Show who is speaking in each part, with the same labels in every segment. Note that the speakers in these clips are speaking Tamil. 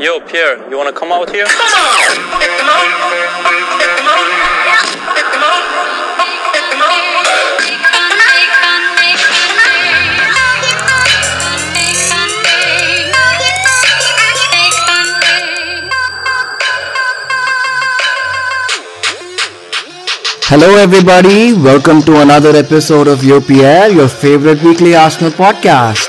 Speaker 1: Yo, Pierre, you wanna come out here? Come
Speaker 2: on!
Speaker 3: Hello, everybody. Welcome to another episode of Yo Pierre, your favorite weekly Arsenal podcast.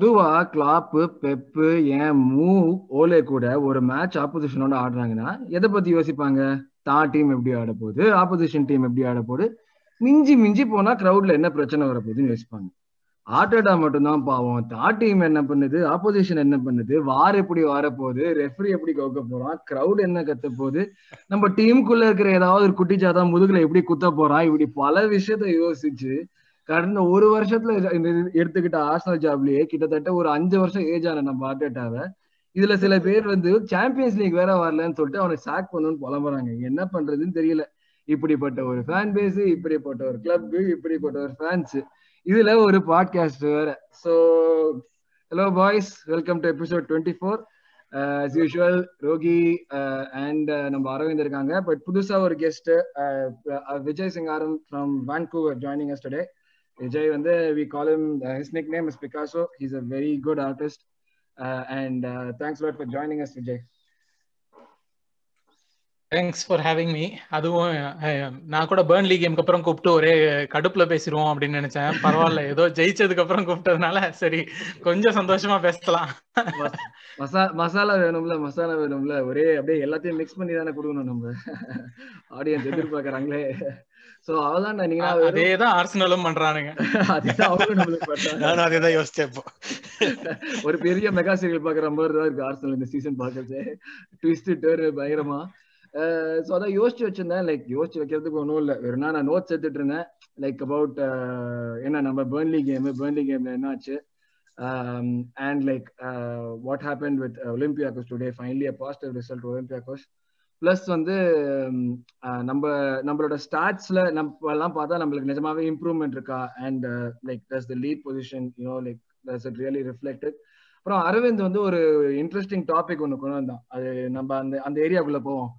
Speaker 3: பொதுவா கிளாப் பெப்பு ஏன் மூ ஓலே கூட ஒரு மேட்ச் ஆப்போசிஷனோட ஆடுறாங்கன்னா எதை பத்தி யோசிப்பாங்க தான் டீம் எப்படி ஆட போகுது ஆப்போசிஷன் டீம் எப்படி ஆட போகுது மிஞ்சி மிஞ்சி போனா கிரௌட்ல என்ன பிரச்சனை வரப்போகுதுன்னு யோசிப்பாங்க ஆட்டோடா மட்டும்தான் பாவம் தா டீம் என்ன பண்ணுது ஆப்போசிஷன் என்ன பண்ணுது வார் எப்படி வரப்போகுது ரெஃப்ரி எப்படி கவுக்க போறான் கிரௌட் என்ன கத்த போகுது நம்ம டீமுக்குள்ள இருக்கிற ஏதாவது ஒரு குட்டிச்சாதான் முதுகுல எப்படி குத்த போறான் இப்படி பல விஷயத்த யோசிச்சு கடந்த ஒரு வருஷத்துல எடுத்துக்கிட்ட ஆர்சனல் ஜாப்லயே கிட்டத்தட்ட ஒரு அஞ்சு வருஷம் ஏஜ் ஆன நம்ம ஆர்டேட்டாவை இதுல சில பேர் வந்து சாம்பியன்ஸ் லீக் வேற வரலன்னு சொல்லிட்டு அவனை சாக் பண்ணணும்னு புலம்புறாங்க என்ன பண்றதுன்னு தெரியல இப்படிப்பட்ட ஒரு ஃபேன் பேஸ் இப்படிப்பட்ட ஒரு கிளப் இப்படிப்பட்ட ஒரு ஃபேன்ஸ் இதுல ஒரு பாட்காஸ்ட் வேற so hello boys welcome to episode twenty four usual Rogi and நம்ம அரவிந்த் இருக்காங்க பட் புதுசா ஒரு guest uh, uh, Vijay Singaram from Vancouver joining us Vijay வந்து we call him uh, his nickname is Picasso. He's a very good artist. Uh, and uh, thanks a lot for
Speaker 1: thanks for having me அதுவும் uh, நான் கூட பேர்ன்லி கேமுக்கு அப்புறம் கூப்பிட்டு ஒரே கடுப்புல பேசிடுவோம் அப்படின்னு நினைச்சேன் பரவாயில்ல ஏதோ ஜெயிச்சதுக்கு அப்புறம் கூப்பிட்டதுனால சரி கொஞ்சம் சந்தோஷமா பேசலாம்
Speaker 3: மசாலா வேணும்ல மசாலா வேணும்ல ஒரே அப்படியே எல்லாத்தையும் மிக்ஸ் பண்ணி தானே கொடுக்கணும் நம்ம ஆடியன்ஸ் எதிர்பார்க்கறாங்களே சோ அவதான் நீங்க
Speaker 1: அதேதான் ஆர்சனலும் பண்றானுங்க அதேதான் அவங்களும் பண்றாங்க யோசிச்சேன்
Speaker 3: ஒரு பெரிய மெகா சீரியல் பாக்குற மாதிரி தான் இருக்கு ஆர்சனல் இந்த சீசன் பாக்குறது ட்விஸ்ட் டேர் பயங்கரமா சோ அதான் யோசிச்சு வச்சிருந்தேன் லைக் யோசிச்சு வைக்கிறதுக்கு ஒன்றும் இல்லை வெறும் நான் நோட்ஸ் எடுத்துட்டு இருந்தேன் லைக் அபவுட் என்ன நம்ம பேர்ன்லி கேம் பேர்ன்லி கேம்ல என்னாச்சு and like what happen with cos today finally positive result Olympiacos plus வந்து நம்ம நம்மளோட ஸ்டாட்ஸ்ல நம்ம எல்லாம் பார்த்தா நம்மளுக்கு நிஜமாவே இம்ப்ரூவ்மெண்ட் இருக்கா and like does the lead position you know like does it really reflected அப்புறம் அரவிந்த் வந்து ஒரு இன்ட்ரெஸ்டிங் டாபிக் ஒன்று கொண்டு வந்தான் அது நம்ம அந்த அந்த ஏரியாக்குள்ள போவோம்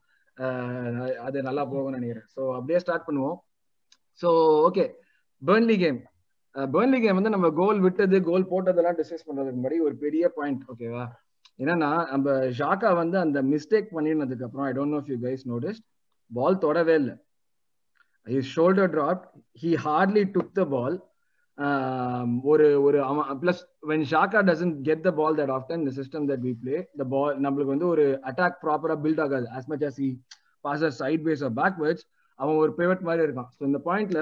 Speaker 3: அது நல்லா போகும்னு நினைக்கிறேன் ஸோ அப்படியே ஸ்டார்ட் பண்ணுவோம் so okay Burnley game Burnley game வந்து நம்ம கோல் விட்டது கோல் போட்டதெல்லாம் டிஸ்கஸ் பண்ணுறதுக்கு முன்னாடி ஒரு பெரிய பாயிண்ட் ஓகேவா என்னன்னா நம்ம ஷாக்கா வந்து அந்த மிஸ்டேக் பண்ணினதுக்கு அப்புறம் I don't know you guys noticed ball தொடவே இல்லை his shoulder dropped he hardly took the ball ஒரு ஒரு அவன் plus when Xhaka doesn't get the ball that after இந்த system that we play the ball நம்மளுக்கு வந்து ஒரு அட்டாக் ப்ராப்பராக பில்ட் ஆகாது as much as he pass a side base or backwards அவன் ஒரு பேவட் மாதிரி இருக்கான் ஸோ இந்த பாயிண்ட்ல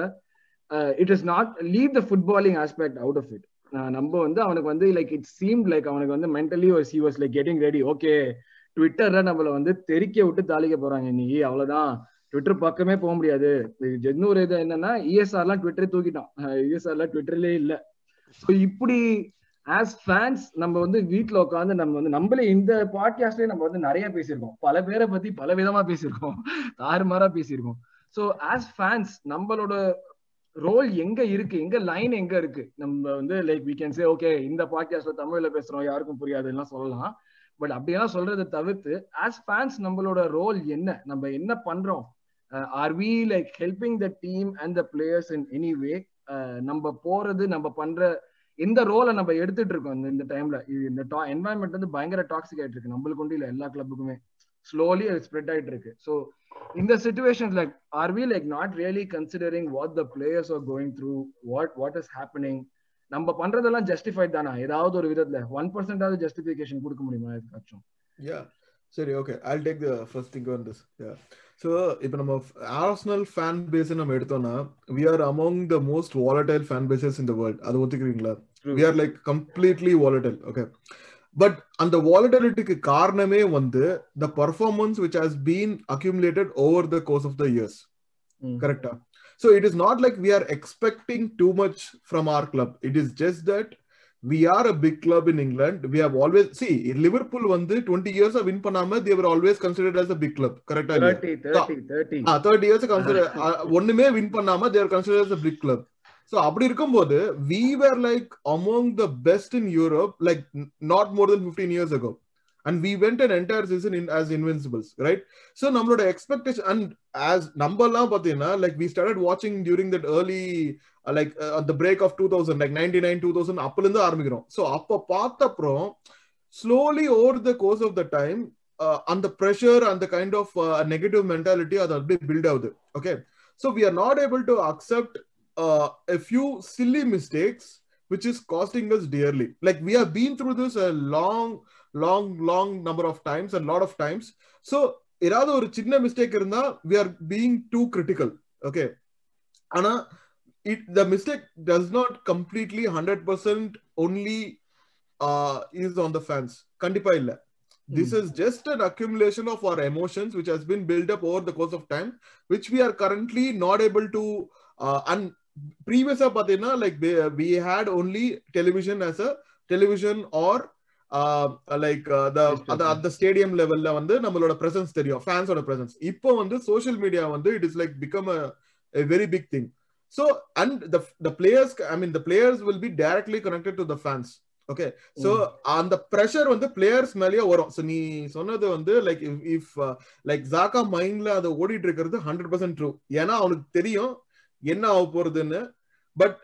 Speaker 3: it is not leave the footballing aspect out of it நம்ம வந்து அவனுக்கு வந்து லைக் இட் சீம் லைக் அவனுக்கு வந்து மென்டலி ஒரு C was like getting ready okay ட்விட்டர்ல நம்மள வந்து தெறிக்க விட்டு தாளிக்க போறாங்க இன்னைக்கு அவ்வளவுதான் ட்விட்டர் பக்கமே போக முடியாது ஜென்னூர் இது என்னன்னா இஎஸ்ஆர்லாம் e ட்விட்டரே தூக்கிட்டான் இஎஸ்ஆர்லாம் e ட்விட்டர்லயே இல்ல ஸோ இப்படி ஆஸ் ஃபேன்ஸ் நம்ம வந்து வீட்டுல உட்காந்து நம்ம வந்து நம்மளே இந்த பாட்காஸ்ட்லயே நம்ம வந்து நிறைய பேசியிருக்கோம் பல பேரை பத்தி பல விதமா பேசியிருக்கோம் தாறுமாறா பேசியிருக்கோம் ஸோ ஆஸ் ஃபேன்ஸ் நம்மளோட ரோல் எங்க இருக்கு எங்க லைன் எங்க இருக்கு நம்ம வந்து like we can say okay இந்த பாட்காஸ்ட்ல தமிழ்ல பேசுறோம் யாருக்கும் புரியாது எல்லாம் சொல்லலாம் பட் அப்படியெல்லாம் சொல்றதை தவிர்த்து ஆஸ் ஃபேன்ஸ் நம்மளோட ரோல் என்ன நம்ம என்ன பண்றோம் are we like helping the team and the players in any way நம்ம போறது நம்ம பண்ற எந்த ரோலை நம்ம எடுத்துட்டு இருக்கோம் இந்த டைம்ல இந்த என்வாயன்மெண்ட் வந்து பயங்கர டாக்ஸிக் ஆயிட்டு இருக்கு நம்மளுக்கு இல்லை எல்லா கிளப்புக்குமே slowly அது ஸ்ப்ரெட் ஆயிட்டு இருக்கு ஸோ இந்த situations like are we like not really considering what the players are going through what what is happening நம்ம பண்றதெல்லாம் ஜஸ்டிஃபைட் தானா ஏதாவது ஒரு விதத்துல ஒன் பர்சன்டாவது ஜஸ்டிஃபிகேஷன் கொடுக்க முடியுமா இதுக்காச்சும்
Speaker 4: யா சரி okay I take the first thing on this so இப்போ நம்ம ஆர்ஸ்னல் ஃபேன் பேஸ் நம்ம எடுத்தோம்னா we are among the most volatile fan bases in the world அது ஒத்துக்கிறீங்களா we are like completely volatile okay but அந்த வாலட்டிலிட்டிக்கு காரணமே வந்து the performance which has been accumulated over the course of the years கரெக்டா so it is not like we are expecting too much from our club it is just that we are a big club in England we have always see Liverpool வந்து டுவெண்ட்டி இயர்ஸ் வின் பண்ணாம தேவர் always considered as a big club கரெக்டா
Speaker 5: தேர்ட்டி இயர்ஸ் கன்சிடர்
Speaker 4: ஒண்ணுமே வின் பண்ணாம தேவர் consider as a big club so அப்படி இருக்கும்போது போது like among the best in Europe like not more than fifteen years ago and we went and entire season in as invincibles right so நம்மளோட எக்ஸ்பெக்டேஷன் அண்ட் ஆஸ் நம்பர்லாம் பார்த்தீங்கன்னா லைக் வி ஸ்டார்ட் வாட்சிங் டியூரிங் தட் ஏர்லி லைக் அந்த break of two thousand like ninety nine two thousand அப்பிலிருந்து ஆரம்பிக்கிறோம் ஸோ அப்போ பார்த்த அப்புறம் slowly over the course of the time அந்த ப்ரெஷர் அந்த கைண்ட் ஆஃப் நெகட்டிவ் மென்டாலிட்டி அது அப்படியே பில்ட் ஆகுது okay so we are not able to accept uh, a few silly mistakes which is costing us dearly. Like we have been through this a long, long, long number of times, a lot of times. So ஏதாவது ஒரு சின்ன மிஸ்டேக் இருந்தா we are being too critical okay ஆனா it the mistake does not completely hundred percent only is on the fans கண்டிப்பா இல்ல this is just an accumulation of our emotions which has been build up over the course of time which we are currently not able to and ப்ரீவியஸா பாத்தீங்கன்னா like we had only television as a television or like அந்த ஸ்டேடியம் லெவல்ல வந்து நம்மளோட பிரசன்ஸ் தெரியும் ஃபேன்ஸோட பிரசன்ஸ் இப்போ வந்து சோஷியல் மீடியா வந்து it is like become a very big thing so and the players I mean the players will be directly connected to the fans okay so அந்த ப்ரெஷர் வந்து பிளேயர்ஸ் மேலேயே வரும் ஸோ நீ சொன்னது வந்து லைக் இஃப் லைக் ஜாக்கா மைண்ட்ல அது ஓடிட்டு இருக்கிறது ஹண்ட்ரட் பர்சன்ட் ட்ரூ ஏன்னா அவனுக்கு தெரியும் என்ன ஆக போறதுன்னு but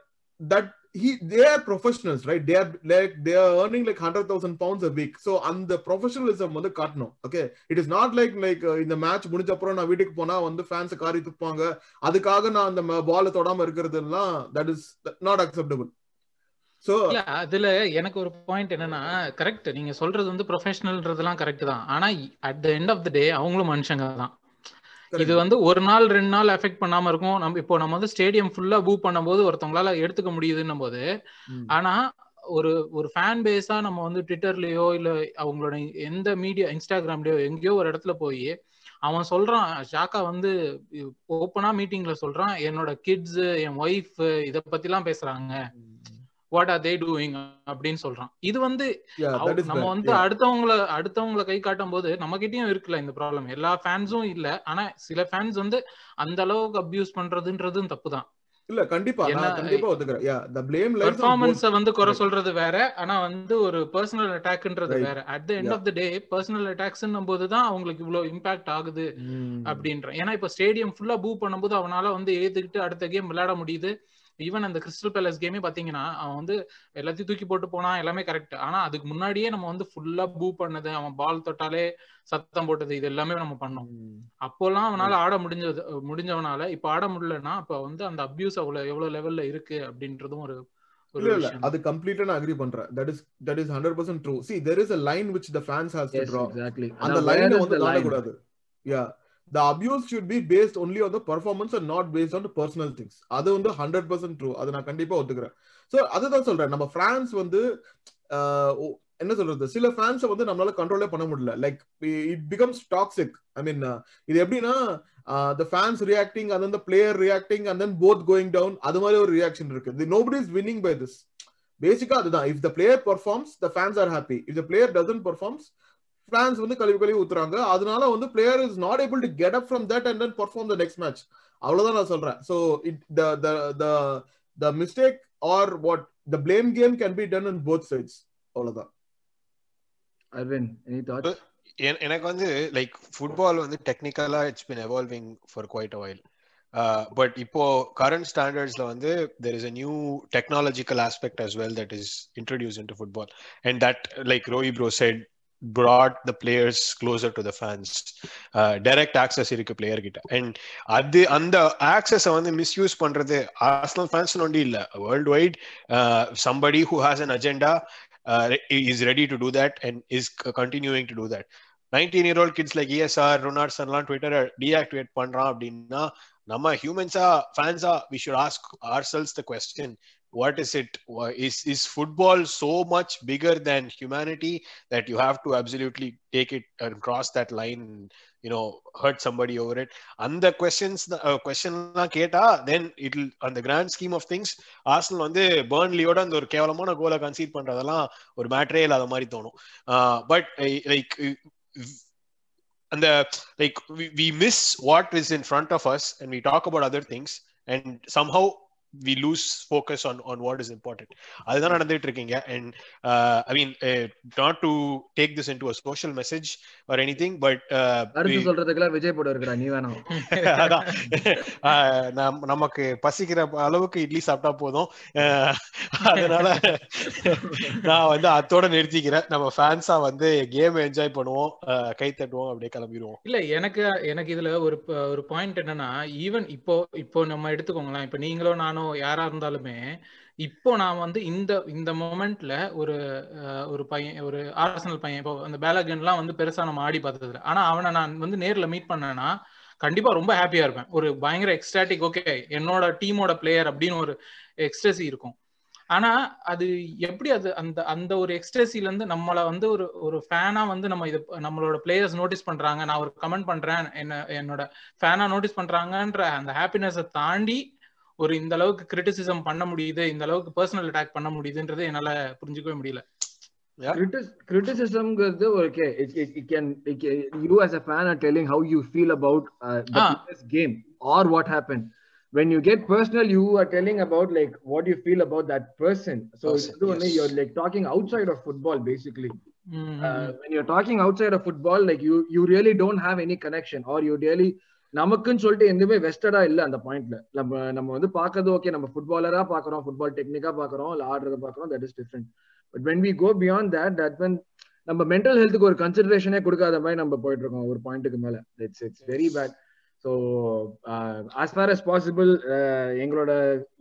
Speaker 4: that he they're professionals right they're like they're earning like hundred thousand pounds a week so அந்த ப்ரொஃபஷனலிசம் வந்து காட்டணும் okay it is not like like இந்த மேட்ச் முடிஞ்ச அப்புறம் நான் வீட்டுக்கு போனா வந்து ஃபேன்ஸ் காரி துப்பாங்க அதுக்காக நான் அந்த பால தொடாம இருக்கிறதுலாம் that is not acceptable
Speaker 1: acceptable அதுல எனக்கு ஒரு பாயிண்ட் என்னன்னா கரெக்ட் நீங்க சொல்றது வந்து ப்ரொஃபஷனல்ன்றதுலாம் கரெக்ட் தான் ஆனா at the end of the day அவங்களும் மனுஷங்க தான் இது வந்து ஒரு நாள் ரெண்டு நாள் எஃபெக்ட் பண்ணாம இருக்கும் நம்ம இப்போ நம்ம வந்து ஸ்டேடியம் ஃபுல்லா பூ பண்ணும்போது ஒருத்தவங்களால எடுத்துக்க முடியுதுன்னும் போது ஆனா ஒரு ஒரு ஃபேன் பேஸா நம்ம வந்து ட்விட்டர்லயோ இல்ல அவங்களோட எந்த மீடியா இன்ஸ்டாகிராம்லயோ எங்கேயோ ஒரு இடத்துல போய் அவன் சொல்றான் ஷாக்கா வந்து ஓப்பனா மீட்டிங்ல சொல்றான் என்னோட கிட்ஸ் என் ஒய்ஃப் இத பத்தி எல்லாம் பேசுறாங்க வாட் ஆர் தே டூயிங் அப்படின்னு சொல்றான் இது வந்து நம்ம வந்து அடுத்தவங்கள அடுத்தவங்கள கை காட்டும் போது நம்ம கிட்டயும் இருக்குல்ல இந்த ப்ராப்ளம் எல்லா ஃபேன்ஸும் இல்ல ஆனா சில ஃபேன்ஸ் வந்து அந்த அளவுக்கு அபியூஸ் பண்றதுன்றதும் தப்பு தான்
Speaker 4: இல்ல கண்டிப்பா நான் கண்டிப்பா ஒத்துக்கிறேன் பெர்ஃபார்மன்ஸ
Speaker 1: வந்து குறை சொல்றது வேற ஆனா வந்து ஒரு பர்சனல் அட்டாக்ன்றது வேற at the end of the day personal அட்டாக்ஸ்ன்னும் போது தான் அவங்களுக்கு இவ்ளோ இம்பாக்ட் ஆகுது அப்படின்ற ஏன்னா இப்ப ஸ்டேடியம் ஃபுல்லா பூ பண்ணும்போது அவனால வந்து ஏத்துக்கிட்டு அடுத்த கேம் விளையாட முடியுது ஈவன் அந்த கிறிஸ்டல் பேலஸ் கேமே பாத்தீங்கன்னா அவன் வந்து எல்லாத்தையும் தூக்கி போட்டு போனா எல்லாமே கரெக்ட் ஆனா அதுக்கு முன்னாடியே நம்ம வந்து ஃபுல்லா பூ பண்ணது அவன் பால் தொட்டாலே சத்தம் போட்டது இது எல்லாமே நம்ம பண்ணோம் அப்போல்லாம் அவனால ஆட முடிஞ்சது முடிஞ்சவனால இப்ப ஆட முடியலன்னா அப்ப வந்து அந்த அபியூஸ் அவ்வளவு எவ்வளவு லெவல்ல இருக்கு அப்படின்றதும் ஒரு
Speaker 4: இல்ல இல்ல அது கம்ப்ளீட்டா நான் அக்ரி பண்றேன் that is that is 100% true see there is a line which அந்த லைன் வந்து தாண்ட கூடாது the abuse should be based only on the performance and not based on personal things அது வந்து ஹண்ட்ரட் பர்சன்ட் ட்ரூ அதை நான் கண்டிப்பா ஒத்துக்கிறேன் ஸோ அதுதான் சொல்றேன் நம்ம பிரான்ஸ் வந்து என்ன சொல்றது சில ஃபேன்ஸை வந்து நம்மளால கண்ட்ரோலே பண்ண முடியல like it becomes toxic I mean இது எப்படின்னா the fans reacting and then player reacting and then both going down அது மாதிரி ஒரு ரியாக்ஷன் இருக்கு nobody is winning by this பேசிக்கா அதுதான் if the player performs the fans are happy if the player doesn't performs fans வந்து கழுவி கழுவி ஊத்துறாங்க அதனால வந்து player is not able to get up from that and then perform the next match அவ்வளவுதான் நான் சொல்றேன் so it the the mistake or what the blame game can be done in both sides அவ்வளவுதான்
Speaker 5: அரவிந்த் எனி தாட்ஸ் எனக்கு வந்து லைக் ஃபுட்பால் வந்து டெக்னிக்கலா it's been evolving for quite a while but இப்போ கரண்ட் ஸ்டாண்டர்ட்ஸ்ல வந்து there is a new technological aspect as well that is introduce in to football and that like Rohit bro set brought the players closer to the fans direct access இருக்கு பிளேயர் கிட்ட அண்ட் அது அந்த ஆக்சஸ் வந்து மிஸ்யூஸ் பண்றது ஆர்சனல் ஃபேன்ஸ் நொண்டி இல்ல world wide somebody who has an agenda is ready to do that and is continuing to do that nineteen year old kids like ESR ரொனாட்ஸ் எல்லாம் ட்விட்டரை டீஆக்டிவேட் பண்றான் அப்படின்னா நம்ம ஹியூமன்ஸா ஃபேன்ஸா we should ask ourselves the question what is it is is football so much bigger than humanity that you have to absolutely take it and cross that line and, you know hurt somebody over it அந்த கொஸ்டின்ஸ் கொஸ்டின் கேட்டா தென் இட் அந்த grand scheme of things Arsenal வந்து பேர்ன்லியோட அந்த ஒரு கேவலமான கோலை கன்சீட் பண்றதெல்லாம் ஒரு மேட்ரே இல்லாத மாதிரி தோணும் பட் லைக் அந்த like we miss what is in front of us and we talk about other things and somehow we lose focus on on what is important அதுதான் நடந்துட்டு இருக்கீங்க and I mean not to take this in to social message or any thing but சொல்றதுக்குலாம் விஜய் போட இருக்கிறா நீ வேணாம் அதான் நமக்கு பசிக்கிற அளவுக்கு இட்லி சாப்பிட்டா போதும் அதனால நான் வந்து அத்தோட நிறுத்திக்கிறேன் நம்ம ஃபேன்ஸா வந்து கேம் என்ஜாய் பண்ணுவோம் கை தட்டுவோம் அப்படியே கிளம்பிடுவோம்
Speaker 1: இல்ல எனக்கு எனக்கு இதுல ஒரு ஒரு பாயிண்ட் என்னன்னா ஈவன் இப்போ இப்போ நம்ம எடுத்துக்கோங்களேன் இப்போ நீங்களும் நானும் யாரும் யாரா இருந்தாலுமே இப்போ நான் வந்து இந்த இந்த மொமெண்ட்ல ஒரு ஒரு பையன் ஒரு ஆர்சனல் பையன் இப்போ அந்த பேலகன்லாம் வந்து பெருசா நம்ம ஆடி இல்லை ஆனா அவனை நான் வந்து நேர்ல மீட் பண்ணேன்னா கண்டிப்பா ரொம்ப ஹாப்பியா இருப்பேன் ஒரு பயங்கர எக்ஸ்டாட்டிக் ஓகே என்னோட டீமோட பிளேயர் அப்படின்னு ஒரு எக்ஸ்ட்ரஸி இருக்கும் ஆனா அது எப்படி அது அந்த அந்த ஒரு எக்ஸ்ட்ரஸில இருந்து நம்மள வந்து ஒரு ஒரு ஃபேனா வந்து நம்ம இது நம்மளோட பிளேயர்ஸ் நோட்டீஸ் பண்றாங்க நான் ஒரு கமெண்ட் பண்றேன் என்ன என்னோட ஃபேனா நோட்டீஸ் பண்றாங்கன்ற அந்த ஹாப்பினஸை தாண்டி ஒரு இந்த அளவுக்கு கிரிட்டிசிசம் பண்ண முடியுது இந்த அளவுக்கு பர்சனல் அட்டாக் பண்ண முடியுதுன்றது என்னால புரிஞ்சுக்கவே முடியல
Speaker 3: கிரிட்டிசிசம்ங்கிறது okay fan are telling how personal telling like what person talking outside football basically when you're talking outside of football like you you நமக்குன்னு சொல்லிட்டு எதுவுமே வெஸ்டடா இல்ல அந்த பாயிண்ட்ல நம்ம நம்ம வந்து பாக்குறது ஓகே நம்ம ஃபுட்பாலரா பாக்குறோம் ஃபுட்பால் டெக்னிக்கா பாக்குறோம் இல்ல ஆடுறத பாக்குறோம் that is different but when we go beyond that that when நம்ம மென்டல் ஹெல்த்துக்கு ஒரு கன்சிடரேஷனே கொடுக்காத மாதிரி நம்ம போயிட்டு இருக்கோம் ஒரு பாயிண்ட்டுக்கு மேல it's it's very bad so as far as possible எங்களோட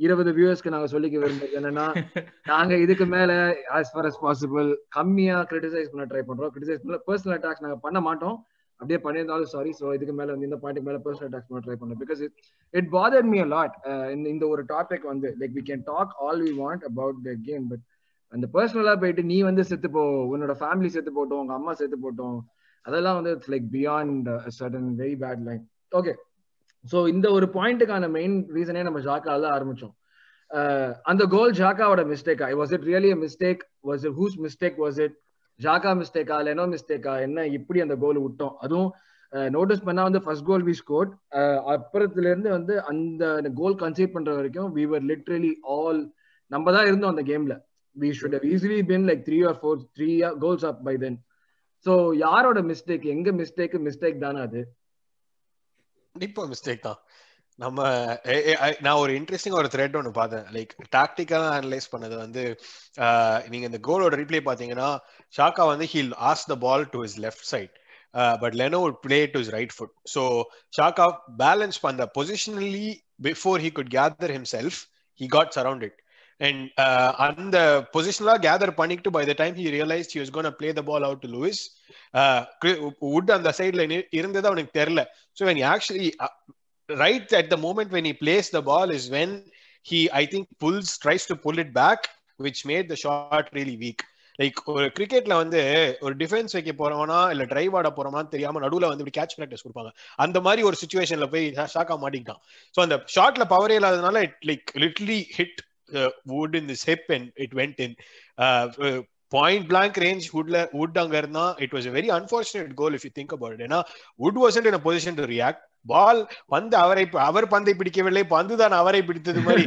Speaker 3: இருபது வியூவர்ஸ்க்கு நாங்க சொல்லிக்க விரும்புறது என்னன்னா நாங்க இதுக்கு மேல ஆஸ் ஃபார் அஸ் பாசிபிள் கம்மியா கிரிட்டிசைஸ் பண்ண ட்ரை பண்றோம் கிரிட்டிசைஸ் பண்ண பர்சனல் அட்டாக்ஸ் நாங்க பண்ண மாட்டோம் அப்படியே பண்ணியிருந்தாலும் சாரி ஸோ இதுக்கு மேல வந்து இந்த பாட்டுக்கு மேல பர்சனல் அட்டாக் பண்ண ட்ரை பண்ணேன் because it it bother me lot இந்த இந்த ஒரு டாபிக் வந்து like we can talk all we want about the game but அந்த பர்சனலா போயிட்டு நீ வந்து செத்து போ உன்னோட ஃபேமிலி செத்து போட்டோம் உங்க அம்மா செத்து போட்டோம் அதெல்லாம் வந்து it's like beyond sudden very bad line okay so இந்த ஒரு பாயிண்ட்டுக்கான மெயின் ரீசனே நம்ம ஜாக்கால தான் ஆரம்பிச்சோம் uh, அந்த கோல் ஜாக்காவோட மிஸ்டேக்கா was it really mistake was it whose mistake was it Xhaka மிஸ்டேக்கா லெனோ மிஸ்டேக்கா என்ன இப்படி அந்த கோல் விட்டோம் அதுவும் நோட்டீஸ் பண்ணா வந்து ஃபர்ஸ்ட் கோல் வி ஸ்கோர்ட் அப்புறத்துல இருந்து வந்து அந்த கோல் கன்சீட் பண்ற வரைக்கும் வி வர் லிட்ரலி ஆல் நம்ம தான் இருந்தோம் அந்த கேம்ல we should easily been like three or four three goals up by then so யாரோட மிஸ்டேக் எங்க மிஸ்டேக் மிஸ்டேக் தானே அது
Speaker 5: நிப்போ மிஸ்டேக் தான் நம்ம நான் ஒரு இன்ட்ரெஸ்டிங் ஒரு த்ரெட் ஒன்று பார்த்தேன் லைக் டாக்டிக்கலா அனலைஸ் பண்ணது வந்து நீங்க இந்த கோலோட ரீப்ளே பாத்தீங்கன்னா ஷாக்கா வந்து heel as the ball to his left side but Leno play to his right foot so Xhaka balance பண்ண positionally before he could gather himself he got it and அந்த பொசிஷனாக கேதர் பண்ணிக்கிட்டு by the time he realise he is gonna play the ball out to loose would அந்த சைடில் இருந்தது அவனுக்கு தெரியல so when actually right at the moment when he plays the ball is when he, I think, pulls, tries to pull it back, which made the shot really weak. Like ஒரு கிரிக்கெட்ல வந்து ஒரு டிஃபென்ஸ் வைக்க போறோமானா இல்ல டிரைவ் ஆட போறோமான்னு தெரியாம நடுவுல வந்து இப்படி கேட்ச் பிராக்டிஸ் கொடுப்பாங்க அந்த மாதிரி ஒரு சுச்சுவேஷன்ல போய் ஷாக்கா மாட்டிக்கிட்டான் சோ அந்த ஷார்ட்ல பவரே இல்லாததுனால it like literally hit Wood in this hip and it went in point blank range வுட்ல வுட் அங்க இருந்தா it was very unfortunate goal if you think about ஏன்னா Wood wasn't in position to react ball பந்து அவரை அவர் பந்தை பிடிக்கவில்லை பந்து தான் அவரை பிடித்தது மாதிரி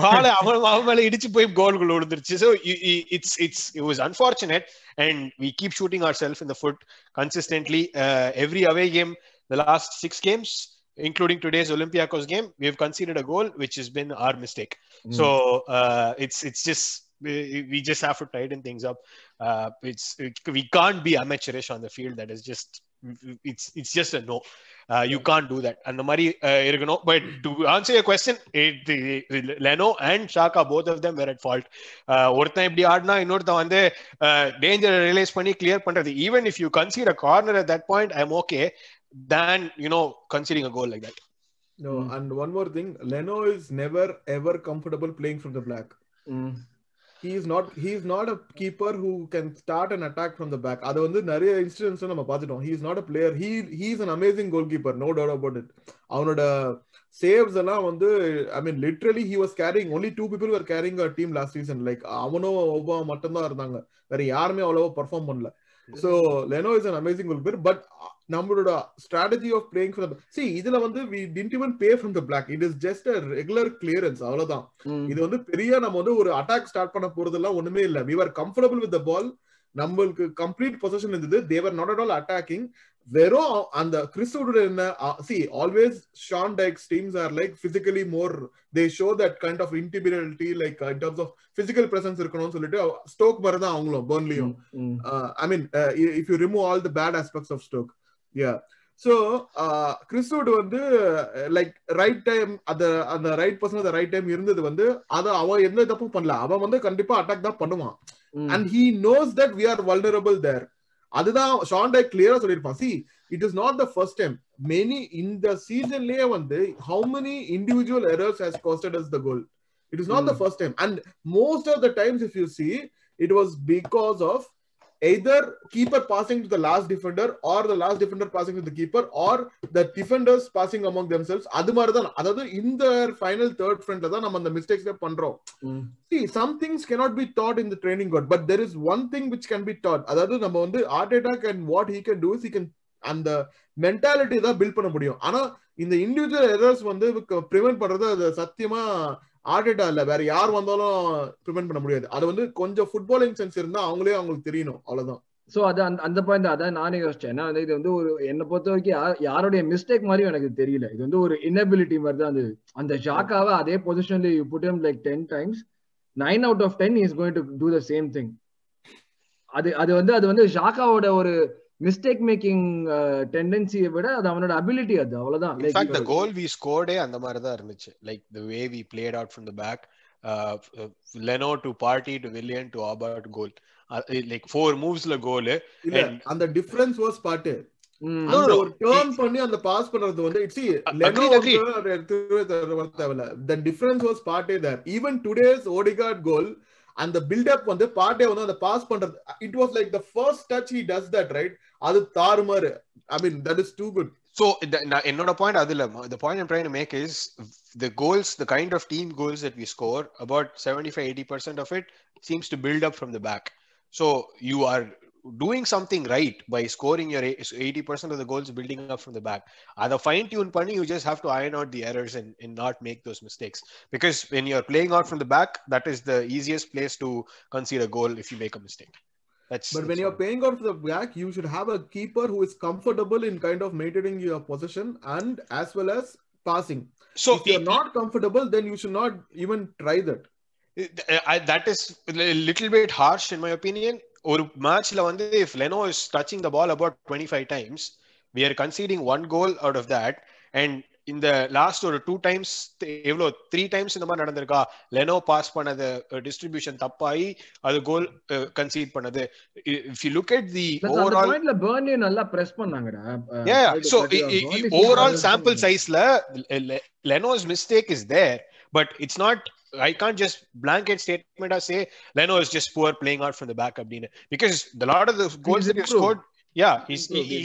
Speaker 5: பால் அவன் அவன் மேல இடிச்சு போய் கோல்கள் விழுந்துருச்சு so it's it's it was unfortunate and we keep shooting R self in the foot consistently every away game the last six games including today's Olympiacos game, we have conceded a goal, which has been our mistake. Mm. So uh, it's it's just we, we just have to tighten things up. Uh, it's it, we can't be amateurish on the field. That is just it's it's just a no. Uh, you can't do that. And the Mari Irgano, but to answer your question, Leno and Shaka, both of them were at fault. Or if the danger release money clear punter. Even if you consider a corner at that point, I'm okay than you know considering a goal like that.
Speaker 4: No, and one more thing, Leno is never ever comfortable playing from the black. Mm. Is not he is not a keeper who can start and attack from the back அதை வந்து நிறைய இன்சிடென்ட்ஸ் நம்ம பார்த்துட்டோம் he is not a player he he is an amazing goalkeeper no doubt about it அவனோட சேவ்ஸ் எல்லாம் வந்து I mean literally he was carrying only two people are carrying a team last season like அவனும் ஒவ்வொரு மட்டும்தான் இருந்தாங்க வேற யாருமே அவ்வளவா பர்ஃபார்ம் பண்ணல so Leno is an amazing goalkeeper but நம்மளோட strategy of playing for C இதுல வந்து வி டிண்ட் இவன் பே from the black it is just a regular clearance அவ்வளவுதான் இது வந்து பெரிய நம்ம வந்து ஒரு அட்டாக் ஸ்டார்ட் பண்ண போறது எல்லாம் ஒண்ணுமே இல்ல we are comfortable with the ball நம்மளுக்கு கம்ப்ளீட் பொசிஷன் இருந்தது they were not at all attacking வெறும் அந்த கிறிஸ்டோட என்ன see always Sean Dyche's teams are like physically more they show that kind of இன்டிபிரியாலிட்டி like in terms of physical presence இருக்கணும்னு சொல்லிட்டு ஸ்டோக் மாதிரி தான் அவங்களும் பேர்ன்லியும் I mean if you remove all the bad aspects of Stoke yeah so கிறிஸ்துவோட வந்து லைக் ரைட் டைம் அந்த அந்த ரைட் பர்சன் அந்த ரைட் டைம் இருந்தது வந்து அத அவன் எந்த தப்பும் பண்ணல அவன் வந்து கண்டிப்பா அட்டாக் தான் பண்ணுவான் and he knows that we are vulnerable there அதுதான் ஷாண்டை கிளியரா சொல்லியிருப்பான் see it is not the first time many இந்த சீசன்லயே வந்து how many individual errors has costed us the goal it is not the first time and most of the times if you see it was because of either keeper passing to the last defender or the last defender passing to the keeper or the defenders passing among themselves அது மாதிரி தான் அதாவது இந்த ஃபைனல் தேர்ட் ஃப்ரண்ட்ல தான் நம்ம அந்த மிஸ்டேக்ஸ் பண்றோம் see some things cannot be taught in the training god but there is one thing which can be taught அதாவது நம்ம வந்து Arteta can what he can do is he can அந்த மென்டாலிட்டி தான் பில்ட் பண்ண முடியும் ஆனா இந்த இண்டிவிஜுவல் எரர்ஸ் வந்து ப்ரிவென்ட் பண்றது அது சத்தியமா ஆர்டேட்டா இல்ல வேற யார் வந்தாலும் ப்ரிவென்ட் பண்ண முடியாது அது வந்து கொஞ்சம் ஃபுட்பாலிங் சென்ஸ் இருந்தா அவங்களே அவங்களுக்கு தெரியணும் அவ்வளவுதான் ஸோ அது அந்த அந்த பாயிண்ட்
Speaker 3: அதான் நானே யோசிச்சேன் ஏன்னா வந்து இது வந்து ஒரு என்னை பொறுத்த வரைக்கும் யாருடைய மிஸ்டேக் மாதிரியும் எனக்கு தெரியல இது வந்து ஒரு இன்னபிலிட்டி மாதிரி தான் அது அந்த ஷாக்காவை அதே பொசிஷன்ல you put like ten times nine out of ten is going to do the same thing அது அது வந்து அது வந்து ஷாக்காவோட ஒரு மிஸ்டேக் மேக்கிங் டெண்டன்சியை விட அது அவனோட அபிலிட்டி அது அவ்வளவுதான் லைக் தி கோல்
Speaker 5: வி ஸ்கோர்டே அந்த மாதிரி தான் இருந்துச்சு like the way we played out from the back லெனோ to Partey to Willian to ஆபர்ட் goal like four மூவ்ஸ்ல கோல் அந்த டிஃபரன்ஸ் வாஸ் பார்ட்டி
Speaker 4: ஒரு டர்ன் பண்ணி அந்த பாஸ் பண்றது வந்து it's difference was Partey there even today's Odegaard goal அந்த பில்டப் வந்து பார்ட்டே வந்து அந்த பாஸ் பண்றது it was like the first touch he does that right அது தாறுமாறு I
Speaker 5: mean that is too good so என்னோட பாயிண்ட் அது இல்லை the point I'm trying to make is the goals the kind of team goals that we score about seventy five eighty percent of it seems to build up from the back so you are doing something right by scoring your eighty percent of the goals building up from the back அதை ஃபைன் டியூன் பண்ணி you just have to iron out the errors and in not make those mistakes because when you are playing out from the back that is the easiest place to concede goal if you make a mistake that's, but that's when you're paying off the back, you should have a keeper who is comfortable
Speaker 4: in kind of maintaining your position and as well as passing. So if you're it, not comfortable,
Speaker 5: then you should not even try that. I, that is a little bit harsh in my opinion. Or match வந்து if Leno is touching the ball about twenty-five times, we are conceding one goal out of that, and. இந்த லாஸ்ட் ஒரு டூ டைம்ஸ் எவ்வளோ த்ரீ டைம்ஸ் இந்த மாதிரி நடந்திருக்கா லெனோ பாஸ் பண்ணது டிஸ்ட்ரிபியூஷன் தப்பாயி அது கோல் கன்சீட் பண்ணது if you look at the overall
Speaker 3: நல்லா பிரஸ் பண்ணாங்கடா யா சோ ஓவரால் சாம்பிள்
Speaker 5: சைஸ்ல Leno's mistake is there but it's not I can't just blanket ah say லெனோ is just poor playing out from the back அப்படின்னு because the lot of the goals that he scored yeah he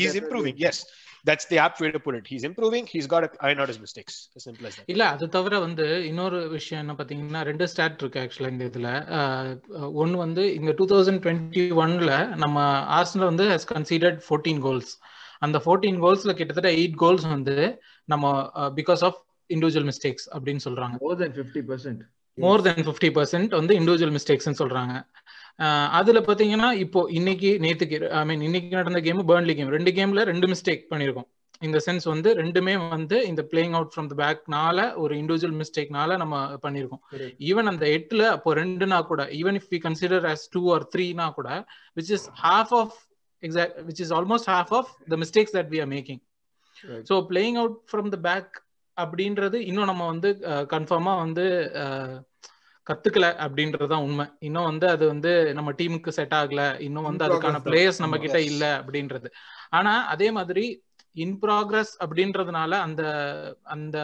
Speaker 5: is improving yes that's the up put it he's improving he's got I not is mistakes simple as
Speaker 1: இல்ல அது தவிர வந்து இன்னொரு விஷயம் என்ன பாத்தீங்கன்னா ரெண்டு ஸ்டாட் இருக்கு ஆக்சுவலா இந்த இதுல ஒன்னு வந்து இங்க டூ தௌசண்ட் டுவெண்ட்டி ஒன்ல நம்ம ஆர்சனல் வந்து ஹஸ் கன்சிடர்ட் ஃபோர்டீன் கோல்ஸ் அந்த ஃபோர்டீன் கோல்ஸ்ல கிட்டத்தட்ட எயிட் கோல்ஸ் வந்து நம்ம பிகாஸ் ஆஃப் இண்டிவிஜுவல் மிஸ்டேக்ஸ் அப்படின்னு சொல்றாங்க more than fifty percent more than fifty percent வந்து இண்டிவிஜுவல் மிஸ்டேக்ஸ்னு சொல்றாங்க அதுல பாத்தீங்கன்னா இப்போ இன்னைக்கு நேத்துக்கு ஐ மீன் இன்னைக்கு நடந்த கேம் பேர்ன்லி கேம் ரெண்டு கேம்ல ரெண்டு மிஸ்டேக் பண்ணிருக்கோம் இந்த சென்ஸ் வந்து ரெண்டுமே வந்து இந்த பிளேயிங் அவுட் ஃப்ரம் த பேக்னால ஒரு இண்டிவிஜுவல் மிஸ்டேக்னால நம்ம பண்ணிருக்கோம் ஈவன் அந்த எட்டுல அப்போ ரெண்டுனா கூட even if we consider as two or த்ரீனா கூட which is half of exact which is almost half of the mistakes that we are making so playing out from the back அப்படின்றது இன்னும் நம்ம வந்து கன்ஃபார்மா வந்து கத்துக்கல அப்படின்றதுதான் உண்மை இன்னும் வந்து அது வந்து நம்ம டீமுக்கு செட் ஆகல இன்னும் வந்து அதுக்கான பிளேயர்ஸ் நம்ம கிட்ட இல்ல அப்படின்றது ஆனா அதே மாதிரி இன் ப்ராக்ரஸ் அப்படின்றதுனால அந்த அந்த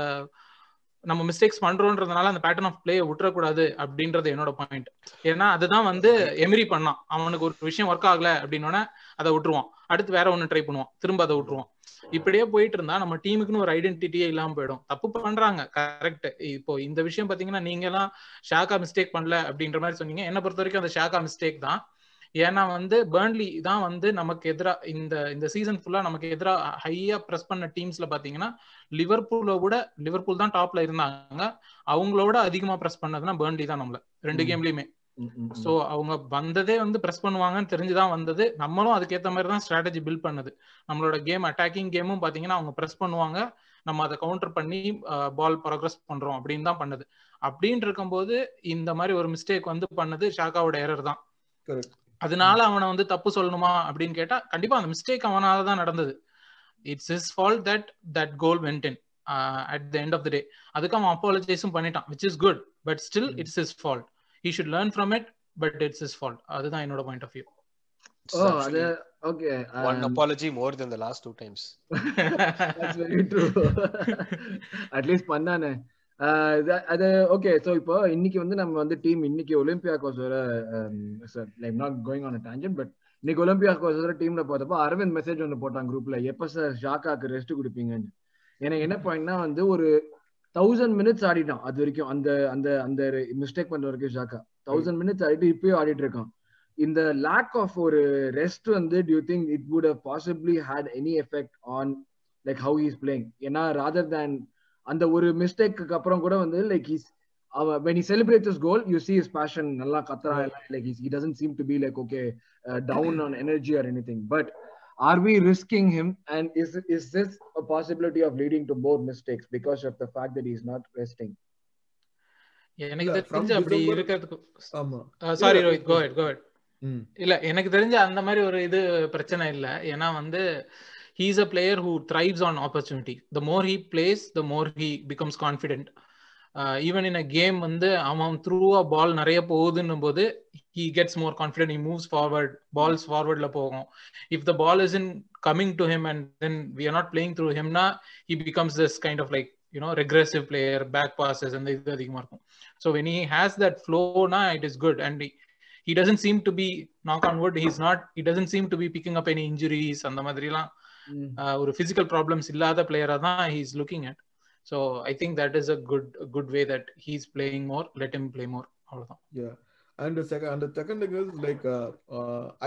Speaker 1: நம்ம மிஸ்டேக்ஸ் பண்றோன்றதுனால அந்த பேட்டர்ன் ஆஃப் பிளேய விட்டுறக்கூடாது அப்படின்றது என்னோட பாயிண்ட் ஏன்னா அதுதான் வந்து எமிரி பண்ணான் அவனுக்கு ஒரு விஷயம் ஒர்க் ஆகல அப்படின்னோட அதை விட்டுருவான் அடுத்து வேற ஒண்ணு ட்ரை பண்ணுவான் திரும்ப அதை விட்டுருவான் இப்படியே போயிட்டு இருந்தா நம்ம டீமுக்குன்னு ஒரு ஐடென்டிட்டியே இல்லாம போயிடும் தப்பு பண்றாங்க கரெக்ட் இப்போ இந்த விஷயம் பாத்தீங்கன்னா நீங்க எல்லாம் ஷாக்கா மிஸ்டேக் பண்ணல அப்படின்ற மாதிரி சொன்னீங்க என்ன பொறுத்த வரைக்கும் அந்த ஷாக்கா மிஸ்டேக் தான் ஏன்னா வந்து பேர்ன்லி தான் வந்து நமக்கு எதிரா இந்த இந்த சீசன் ஃபுல்லா நமக்கு எதிரா ஹையா ப்ரெஸ் பண்ண டீம்ஸ்ல பாத்தீங்கன்னா லிவர்பூலை கூட லிவர்பூல் தான் டாப்ல இருந்தாங்க அவங்களோட அதிகமா ப்ரெஸ் பண்ணதுன்னா பேர்ன்லி தான் நம்மள ரெண்டு கேம்லயுமே சோ அவங்க வந்ததே வந்து பிரஸ் பண்ணுவாங்கன்னு தெரிஞ்சுதான் வந்தது நம்மளும் அதுக்கேத்த மாதிரி தான் ஸ்ட்ராட்டஜி பில்ட் பண்ணுது நம்மளோட கேம் அட்டாக்கிங் கேமும் பாத்தீங்கன்னா அவங்க பிரஸ் பண்ணுவாங்க நம்ம அதை கவுண்டர் பண்ணி பால் ப்ரோக்ரஸ் பண்றோம் அப்படின்னு தான் பண்ணுது அப்படின்னு இருக்கும்போது இந்த மாதிரி ஒரு மிஸ்டேக் வந்து பண்ணது ஷாக்காவோட எரர் தான் அதனால அவனை வந்து தப்பு சொல்லணுமா அப்படின்னு கேட்டா கண்டிப்பா அந்த மிஸ்டேக் அவனால தான் நடந்தது it's his fault that that goal went in at the end of the day அதுக்கு அவன் அப்பாலஜைஸும் பண்ணிட்டான் which is good but still it's his fault he should learn from it but it's his fault அதுதான் என்னோட பாயிண்ட் ஆஃப் வியூ
Speaker 5: ஓ அது okay one apology more than the last two times
Speaker 3: that's very true at least பண்ணானே uh, அது ஓகே ஸோ இப்போ இன்னைக்கு வந்து நம்ம வந்து டீம் இன்னைக்கு Olympia கோசோர like not going on tangent but இன்னைக்கு ஒலிம்பியா கோசோர டீம்ல பார்த்தப்போ அரவிந்த் மெசேஜ் ஒன்று போட்டான் குரூப்ல எப்போ சார் ஷாக்காக்கு ரெஸ்ட் கொடுப்பீங்கன்னு எனக்கு என்ன பாயிண்ட்னா வந்து ஒரு தௌசண்ட் மினிட்ஸ் ஆடிட்டான் அது வரைக்கும் அந்த அந்த அந்த மிஸ்டேக் பண்ற வரைக்கும் ஷாக்கா தௌசண்ட் மினிட்ஸ் ஆடிட்டு இப்பயும் ஆடிட்டு இருக்கான் இந்த லேக் ஆஃப் ஒரு ரெஸ்ட் வந்து due think it would possibly had any effect on like how is playing ஏன்னா ராதர் தேன் அந்த ஒரு மிஸ்டேக்கு அப்புறம் கூட வந்து லைக் இஸ் அவன் when celebrate his goal you see his passion நல்லா கத்துறான் like he doesn't seem to be like okay down on energy or any thing but are we risking him and is is this a possibility of leading to more mistakes because of the fact that he's not resting
Speaker 1: எனக்கு தெரிஞ்சு அப்படி இருக்கிறதுக்கு சாரி ரோஹித் கோஹெட் கோஹெட் இல்ல எனக்கு தெரிஞ்ச அந்த மாதிரி ஒரு இது பிரச்சனை இல்ல ஏன்னா வந்து he's a player who on opportunity the more he plays the more he becomes confident even in a game வந்து அவன் த்ரூவா பால் நிறைய போகுதுன்னும் போது he gets more confident he moves forward balls forward if the ball isn't coming to him and then we are not playing through him na he becomes this kind of like you know regressive player back passes and இது அதிகமாக இருக்கும் so when he has that flow na it is good and he, doesn't seem to be knock on wood he's not he doesn't seem to be picking up any injuries அந்த மாதிரிலாம் mm. uh, ஒரு physical problems இல்லாத பிளேயரா தான் he he's looking at so i think that is a good good way that he's playing more let him play more
Speaker 4: yeah and second அந்த second thing is like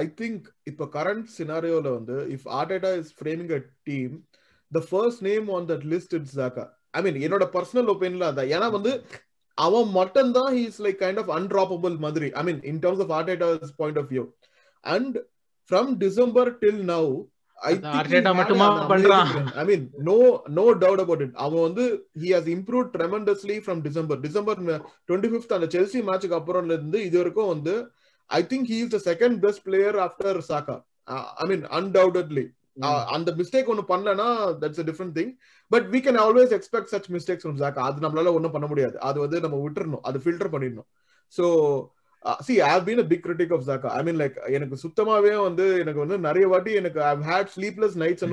Speaker 4: I think இப்போ கரண்ட் சினாரியோல வந்து if Arteta is framing a team the first name on that list it's ஜாக்கா I mean என்னோட பர்சனல் ஒப்பீனியன்ல அதான் ஏன்னா வந்து அவன் மட்டும் தான் is like kind of undroppable மாதிரி I mean in terms of Arteta's point of view and from December till now அவன் வந்து has improve December December twenty fifth அந்த செல்சி இருந்து இது வரைக்கும் வந்து I think second best player after சாக்கா ஐ மீன் அந்த மிஸ்டேக் பண்ணலன்னா திங் பட் ஆல்வேஸ் அது நம்மளால பண்ண முடியாது அது வந்து நம்ம விட்டுறணும் அது ஃபில்டர் பண்ணிடணும் so see I been a big critic of ஜாக்கா I mean like எனக்கு சுத்தமாவே வந்து எனக்கு வந்து நிறைய வாட்டி எனக்கு ஐ ஹேட் ஸ்லீப்லெஸ் நைட்ஸ்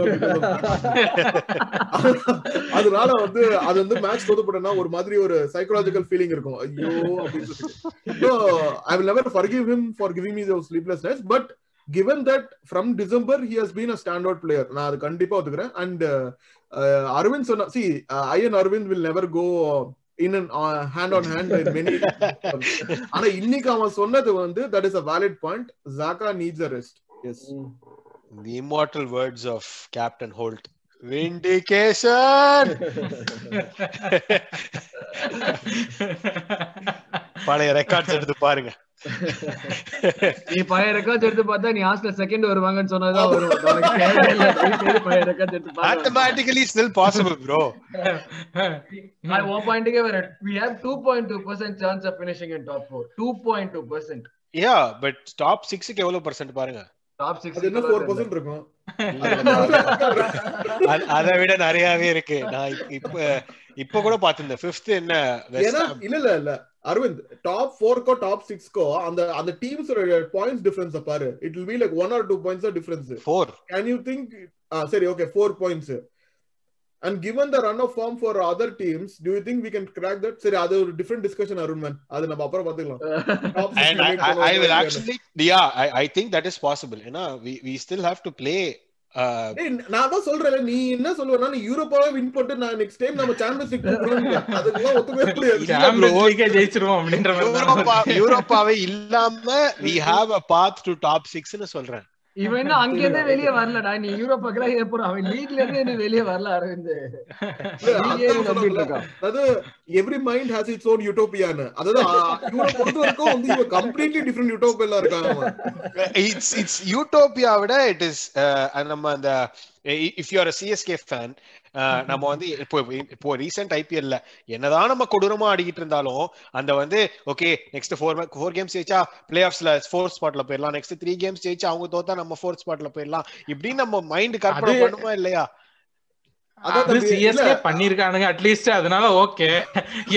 Speaker 4: அதனால வந்து அது வந்து மேட்ச் தோதுப்பட்டனா ஒரு மாதிரி ஒரு சைக்கலாஜிக்கல் ஃபீலிங் இருக்கும் ஐயோ அப்படின்னு I will never forgive him for giving me those sleepless nights but given that from December he has been a stand out player நான் அது கண்டிப்பா ஒத்துக்கிறேன் அண்ட் அரவிந்த் சொன்னா C IN Aravind will never go in hand on hand ஆனா இன்னைக்கு அவன் சொன்னது வந்து that is a valid point
Speaker 5: ஜாகா needs a rest S the immortal words of captain hold vindication பழைய ரெக்கார்ட்ஸ் எடுத்து பாருங்க நீ
Speaker 3: பழைய ரெக்கார்ட்ஸ் எடுத்து பார்த்தா நீ ஹாஸ்டல் செகண்ட் வருவாங்கன்னு சொன்னதா வரும்
Speaker 5: பழைய ரெக்கார்ட்ஸ் எடுத்து மேத்தமேட்டிக்கலி ஸ்டில் பாசிபிள் ப்ரோ
Speaker 3: ஐ ஓ பாயிண்ட்க்கே வரேன் we have 2.2% chance of finishing in top 4 2.2%
Speaker 5: yeah but top 6 எவ்வளவு பர்சன்ட் பாருங்க
Speaker 4: டாப் 6 என்ன 4% இருக்கும்
Speaker 5: அதை விட நிறையவே இருக்கு நான் இப்ப இப்ப கூட பாத்திருந்தேன் 5th என்ன
Speaker 4: இல்ல இல்ல இல்ல அரவிந்த் டாப் ஃபோர்க்கோ டாப் சிக்ஸ்க்கோ அந்த அந்த டீம்ஸ் பாயிண்ட்ஸ் டிஃபரன்ஸ் பாரு it will be like one or two points difference four can you think சரி okay four points and given the run of form for other teams do you think we can crack that சரி அது
Speaker 5: ஒரு டிஃபரண்ட் டிஸ்கஷன் அருண் மேன் அது நம்ம அப்புறம்
Speaker 4: பாத்துக்கலாம் I will actually
Speaker 5: yeah I think that is possible ஏன்னா we we still have to play Uh, நான் தான் சொல்றேன் நீ என்ன சொல்லுவனா நீ யூரோப்பாவே வின் போட்டு நான் நெக்ஸ்ட் டைம் நம்ம சாம்பியன்ஸ் லீக் அதெல்லாம் ஒத்துக்கவே முடியாது
Speaker 4: சாம்பியன்ஸ்
Speaker 5: ஜெயிச்சிருவோம் அப்படின்ற யூரோப்பா யூரோப்பாவே
Speaker 4: இல்லாம we
Speaker 5: have a path to top 6 னு சொல்றேன்
Speaker 3: இவன் என்ன அங்க இருந்தே வெளிய வரலடா நீ யூரோப் பக்கம் ஏ போற அவன் லீக்ல இருந்து என்ன வெளிய வரல அரவிந்த்
Speaker 4: அதாவது every mind has its own யூட்டோபியான்னு அதாவது யூரோப் பொறுத்த வரைக்கும் வந்து இவன்
Speaker 5: கம்ப்ளீட்லி டிஃபரெண்ட் யூட்டோபியா இருக்காங்க இட்ஸ் இட்ஸ் யூட்டோபியா விட இட் இஸ் uh, நம்ம அந்த if you are CSK fan நம்ம வந்து இப்போ இப்போ ரீசெண்ட் ஐபிஎல்ல என்னதான் நம்ம கொடூரமா ஆடிக்கிட்டு இருந்தாலும் அந்த வந்து okay next four four games ஜெயிச்சா பிளே ஆஃப்ஸ்ல ஃபோர்த் ஸ்பாட்ல போயிடலாம் நெக்ஸ்ட் த்ரீ கேம்ஸ் ஜெயிச்சா அவங்க தோத்தா நம்ம ஃபோர்த் ஸ்பாட்ல போயிடலாம் இப்படின்னு நம்ம மைண்ட் கற்பனை பண்ணுமா இல்லையா அதாவது சிஎஸ்கே
Speaker 1: பண்ணிருக்கானுங்க அட்லீஸ்ட் அதனால ஓகே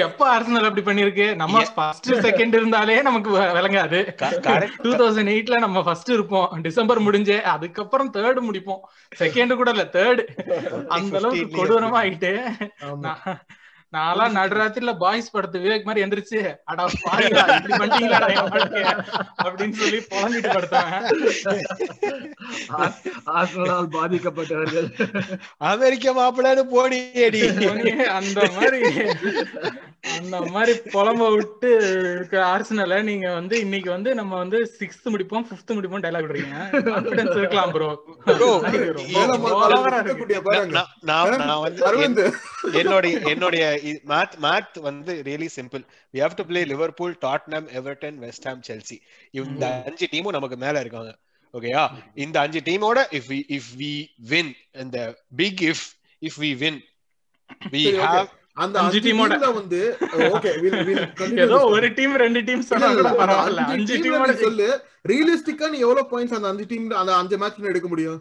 Speaker 1: எப்ப ஆர்சனல் அப்படி பண்ணிருக்கு நம்ம ஃபர்ஸ்ட் செகண்ட் இருந்தாலே நமக்கு விளங்காது டூ தௌசண்ட் எயிட்ல நம்ம ஃபர்ஸ்ட் இருப்போம் டிசம்பர் முடிஞ்சு அதுக்கப்புறம் தேர்டு முடிப்போம் செகண்ட் கூட இல்ல தேர்டு அந்த அளவுக்கு கொடூரமா ஆயிட்டு நான்லாம் நடுராத்திரில பாய்ஸ் படத்து விவேக் மாதிரி எந்திரிச்சு அடா பாருடா அப்படின்னு சொல்லி புலம்பிட்டு படுத்தாங்க
Speaker 5: பாதிக்கப்பட்டவர்கள் அமெரிக்க மாப்பிள்ளைன்னு போடி அந்த மாதிரி
Speaker 1: அந்த மாதிரி புலம்ப விட்டு இருக்க ஆர்சனல நீங்க வந்து இன்னைக்கு வந்து நம்ம வந்து சிக்ஸ்த் முடிப்போம் பிப்த் முடிப்போம் டைலாக் விடுறீங்க
Speaker 5: கான்பிடன்ஸ் இருக்கலாம் ப்ரோ நான் வந்து என்னோட என்னுடைய மேத் மேத் வந்து really simple we have to play Liverpool Tottenham Everton West Ham Chelsea இந்த hmm. அஞ்சு டீமும் நமக்கு மேல இருக்காங்க ஓகேயா hmm. இந்த அஞ்சு டீமோட if we if we win இந்த big if if we win we have அந்த அஞ்சு டீமோட
Speaker 4: வந்து ஓகே ஏதோ ஒரு
Speaker 5: டீம் ரெண்டு டீம் சொன்னா பரவாயில்ல அஞ்சு டீமோட சொல்லு
Speaker 4: ரியலிஸ்டிக்கா நீ எவ்வளவு பாயிண்ட்ஸ் அந்த அஞ்சு டீம் அந்த அஞ்சு மேட்ச்ல எடுக்க முடியும்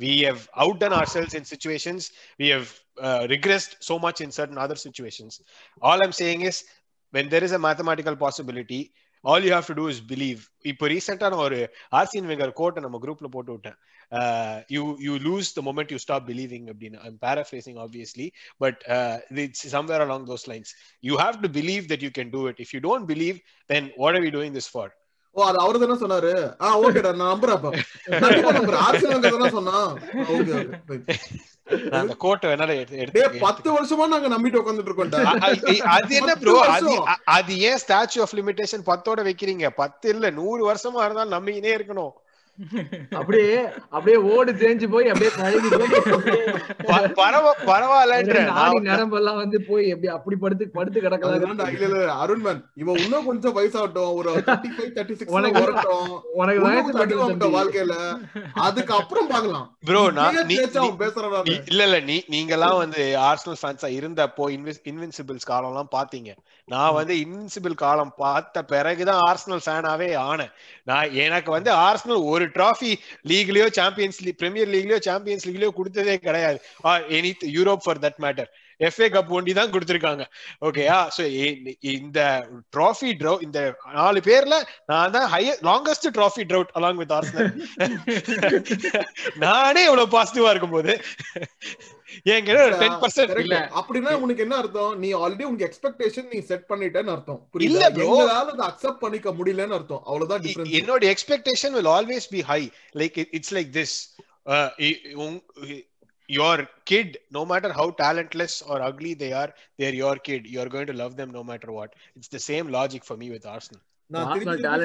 Speaker 5: we have outdone ourselves in situations we have uh, regressed so much in certain other situations all i'm saying is when there is a mathematical possibility all you have to do is believe If or இப்ப ரீசெண்டான ஒரு ஆர்சின் வெங்கர் கோட்டை நம்ம குரூப்ல போட்டு விட்டேன் uh, you lose the moment you stop believing. I'm paraphrasing, obviously, but uh, it's somewhere along those lines. You have to believe that you can do it. If you don't believe, then what are we doing this for?
Speaker 4: ஓ அது அவரு தானே சொன்னாரு ஆ ஓகேடா நான் நம்புறேன்
Speaker 5: அப்ப நம்புறேன் ஆர்சனல் சொன்னான் ஓகே அந்த பத்து வருஷமா நாங்க நம்பிட்டு உட்கார்ந்துட்டு இருக்கோம் அது என்ன ப்ரோ அது அது ஏன் ஸ்டாச்சு லிமிடேஷன் பத்தோட வைக்கிறீங்க பத்து இல்ல நூறு வருஷமா இருந்தாலும் நம்பிக்கினே இருக்கணும் அப்படியே அப்படியே ஓடு தேஞ்சு போய் அப்படியே
Speaker 4: பரவாயில்ல நரம்பெல்லாம் வந்து போய் எப்படி அப்படி படுத்து படுத்து கிடக்கலாம் அருண்மன் இவன் இன்னும் கொஞ்சம் வயசாகட்டும் ஒரு உனக்கு வயசு வாழ்க்கையில அதுக்கப்புறம் பாக்கலாம் ப்ரோ நான்
Speaker 5: இல்ல இல்ல நீ நீங்க எல்லாம் வந்து ஆர்சனல் ஃபேன்ஸா இருந்தப்போ இன்வின்சிபிள்ஸ் காலம் எல்லாம் பாத்தீங்க நான் வந்து இன்வின்சிபிள் காலம் பார்த்த பிறகுதான் ஆர்சனல் ஃபேனாவே ஆனேன் நான் எனக்கு வந்து ஆர்சனல் ஒரு டிராஃபி லீக்லயோ சாம்பியன்ஸ் லீக் பிரீமியர் லீக்லயோ சாம்பியன்ஸ் லீக்லயோ கொடுத்ததே கிடையாது any Europe for that matter FA cup ஒண்டி தான் கொடுத்துருக்காங்க ஓகேயா ஸோ ah, இந்த ட்ராஃபி ட்ரோ இந்த நாலு பேர்ல நான் தான் ஹைய longest trophy drought along with Arsenal நானே இவ்வளவு பாசிட்டிவா இருக்கும் போது
Speaker 4: அப்படின்னா உனக்கு என்ன அர்த்தம் நீ ஆல்ரெடி உனக்கு எக்ஸ்பெக்டேஷன் நீ செட் பண்ணிட்டேன்னு அர்த்தம் இல்ல எங்களால
Speaker 5: அதை அக்செப்ட் பண்ணிக்க முடியலன்னு அர்த்தம் அவ்வளவுதான் டிஃபரன்ஸ் என்னோட expectation will always be high like it's like this your kid, no matter how talentless or ugly they are, they're your kid. You're going எனக்கு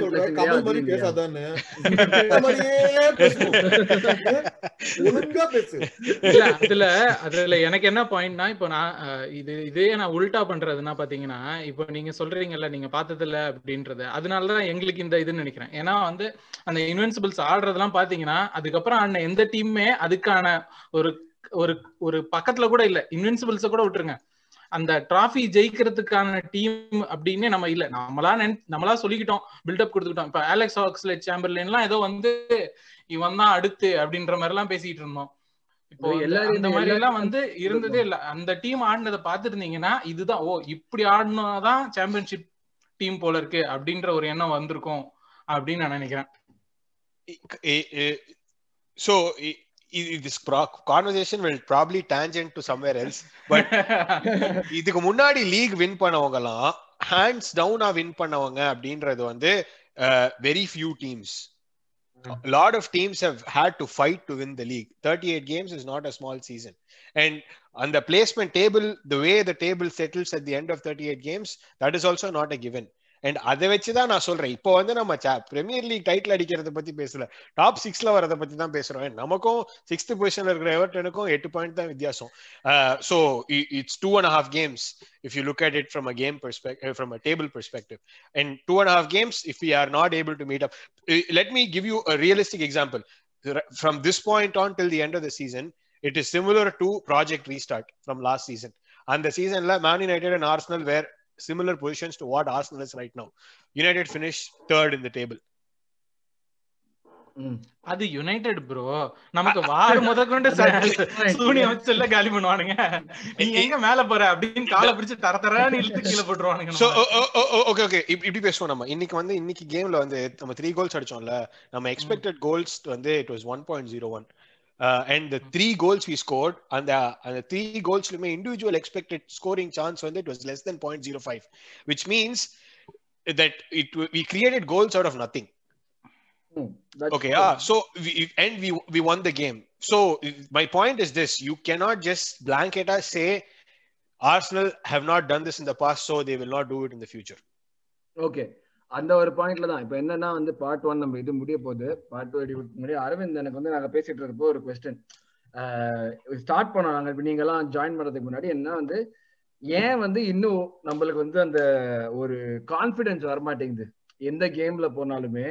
Speaker 1: என்ன பாயிண்ட்னா நான் இது இதே நான் உல்டா பண்றதுன்னா பாத்தீங்கன்னா நீங்க சொல்றீங்கல்ல நீங்க அதனாலதான் எங்களுக்கு இந்த இதுன்னு நினைக்கிறேன் ஏன்னா வந்து அந்த பாத்தீங்கன்னா அதுக்கப்புறம் எந்த டீமுமே அதுக்கான ஒரு ஒரு ஒரு பக்கத்துல கூட இல்ல இன்வென்சிபிள்ஸ கூட விட்டுருங்க அந்த டிராஃபி ஜெயிக்கிறதுக்கான டீம் அப்படின்னு நம்ம இல்ல நம்மளா நம்மளா சொல்லிக்கிட்டோம் பில்டப் கொடுத்துக்கிட்டோம் இப்ப ஆலெக்ஸ் ஆக்ஸ்ல சேம்பர்லேன்லாம் ஏதோ வந்து இவன் தான் அடுத்து அப்படின்ற மாதிரி எல்லாம் பேசிட்டு இருந்தோம் இப்போ எல்லாரும் இந்த மாதிரி எல்லாம் வந்து இருந்ததே இல்ல அந்த டீம் ஆடினதை பாத்துருந்தீங்கன்னா இதுதான் ஓ இப்படி ஆடினாதான் சாம்பியன்ஷிப் டீம் போல
Speaker 5: இருக்கு அப்படின்ற
Speaker 1: ஒரு எண்ணம் வந்திருக்கும் அப்படின்னு நான் நினைக்கிறேன்
Speaker 5: this conversation இதுக்கு முன்னாடி லீக் வின் பண்ணவங்க எல்லாம் ஹேண்ட்ஸ் டவுனா வின் பண்ணவங்க அப்படின்றது வந்து very few teams lot of teams have had to fight to win the league thirty eight games is not a small season and அந்த placement table the way the table settles at the end of thirty eight games that is also not a given and அதை வச்சு தான் நான் சொல்றேன் இப்போ வந்து நம்ம பிரீமியர் லீக் டைட்டில் அடிக்கிறத பத்தி பேசல டாப் சிக்ஸ்ல வரத பத்தி தான் பேசுறோம் நமக்கும் சிக்ஸ்த் பொசிஷன்ல இருக்கிற எவர்டனுக்கும் எட்டு பாயிண்ட் தான் வித்தியாசம் so it's two and half games if you look at it from a game பெர்ஸ்பெக்ட் from a table perspective and two and half games if you are not able to meet up let me give you realistic example from this point on till the end of the season it is similar to project restart from last season அந்த சீசன்ல Man United and Arsenal were similar positions to what Arsenal is right now. United finished third in the table. அது
Speaker 1: யுனைடெட் ப்ரோ நமக்கு வார முத கொண்டு சூனிய வச்சு எல்லாம் காலி பண்ணுவானுங்க
Speaker 5: நீங்க எங்க மேல போற அப்படின்னு கால
Speaker 1: பிடிச்சு தர தரான்னு இழுத்து கீழே போட்டுருவானுங்க
Speaker 5: ஓகே ஓகே இப்படி பேசுவோம் நம்ம இன்னைக்கு வந்து இன்னைக்கு கேம்ல வந்து நம்ம த்ரீ கோல்ஸ் அடிச்சோம்ல நம்ம எக்ஸ்பெக்டட் கோல்ஸ் வந்து it was one point zero one Uh, and the hmm. three goals we scored and the, and the three goals my individual expected scoring chance when it was less than 0.05 which means that it we created goals out of nothing hmm. okay ah, so we, and we we won the game so my point is this you cannot just blanket us say arsenal have not done this in the past so they will not do it in the future
Speaker 3: okay அந்த ஒரு பாயிண்ட்ல தான் இப்போ என்னன்னா வந்து பார்ட் ஒன் நம்ம இது முடிய போகுது பார்ட் டூ எடி முடிய அரவிந்த் எனக்கு வந்து நாங்கள் பேசிட்டு இருப்போம் ஒரு கொஸ்டின் ஸ்டார்ட் பண்ணோம் நாங்கள் நீங்களாம் ஜாயின் பண்ணுறதுக்கு முன்னாடி என்ன வந்து ஏன் வந்து இன்னும் நம்மளுக்கு வந்து அந்த ஒரு கான்ஃபிடென்ஸ் வரமாட்டேங்குது எந்த கேம்ல போனாலுமே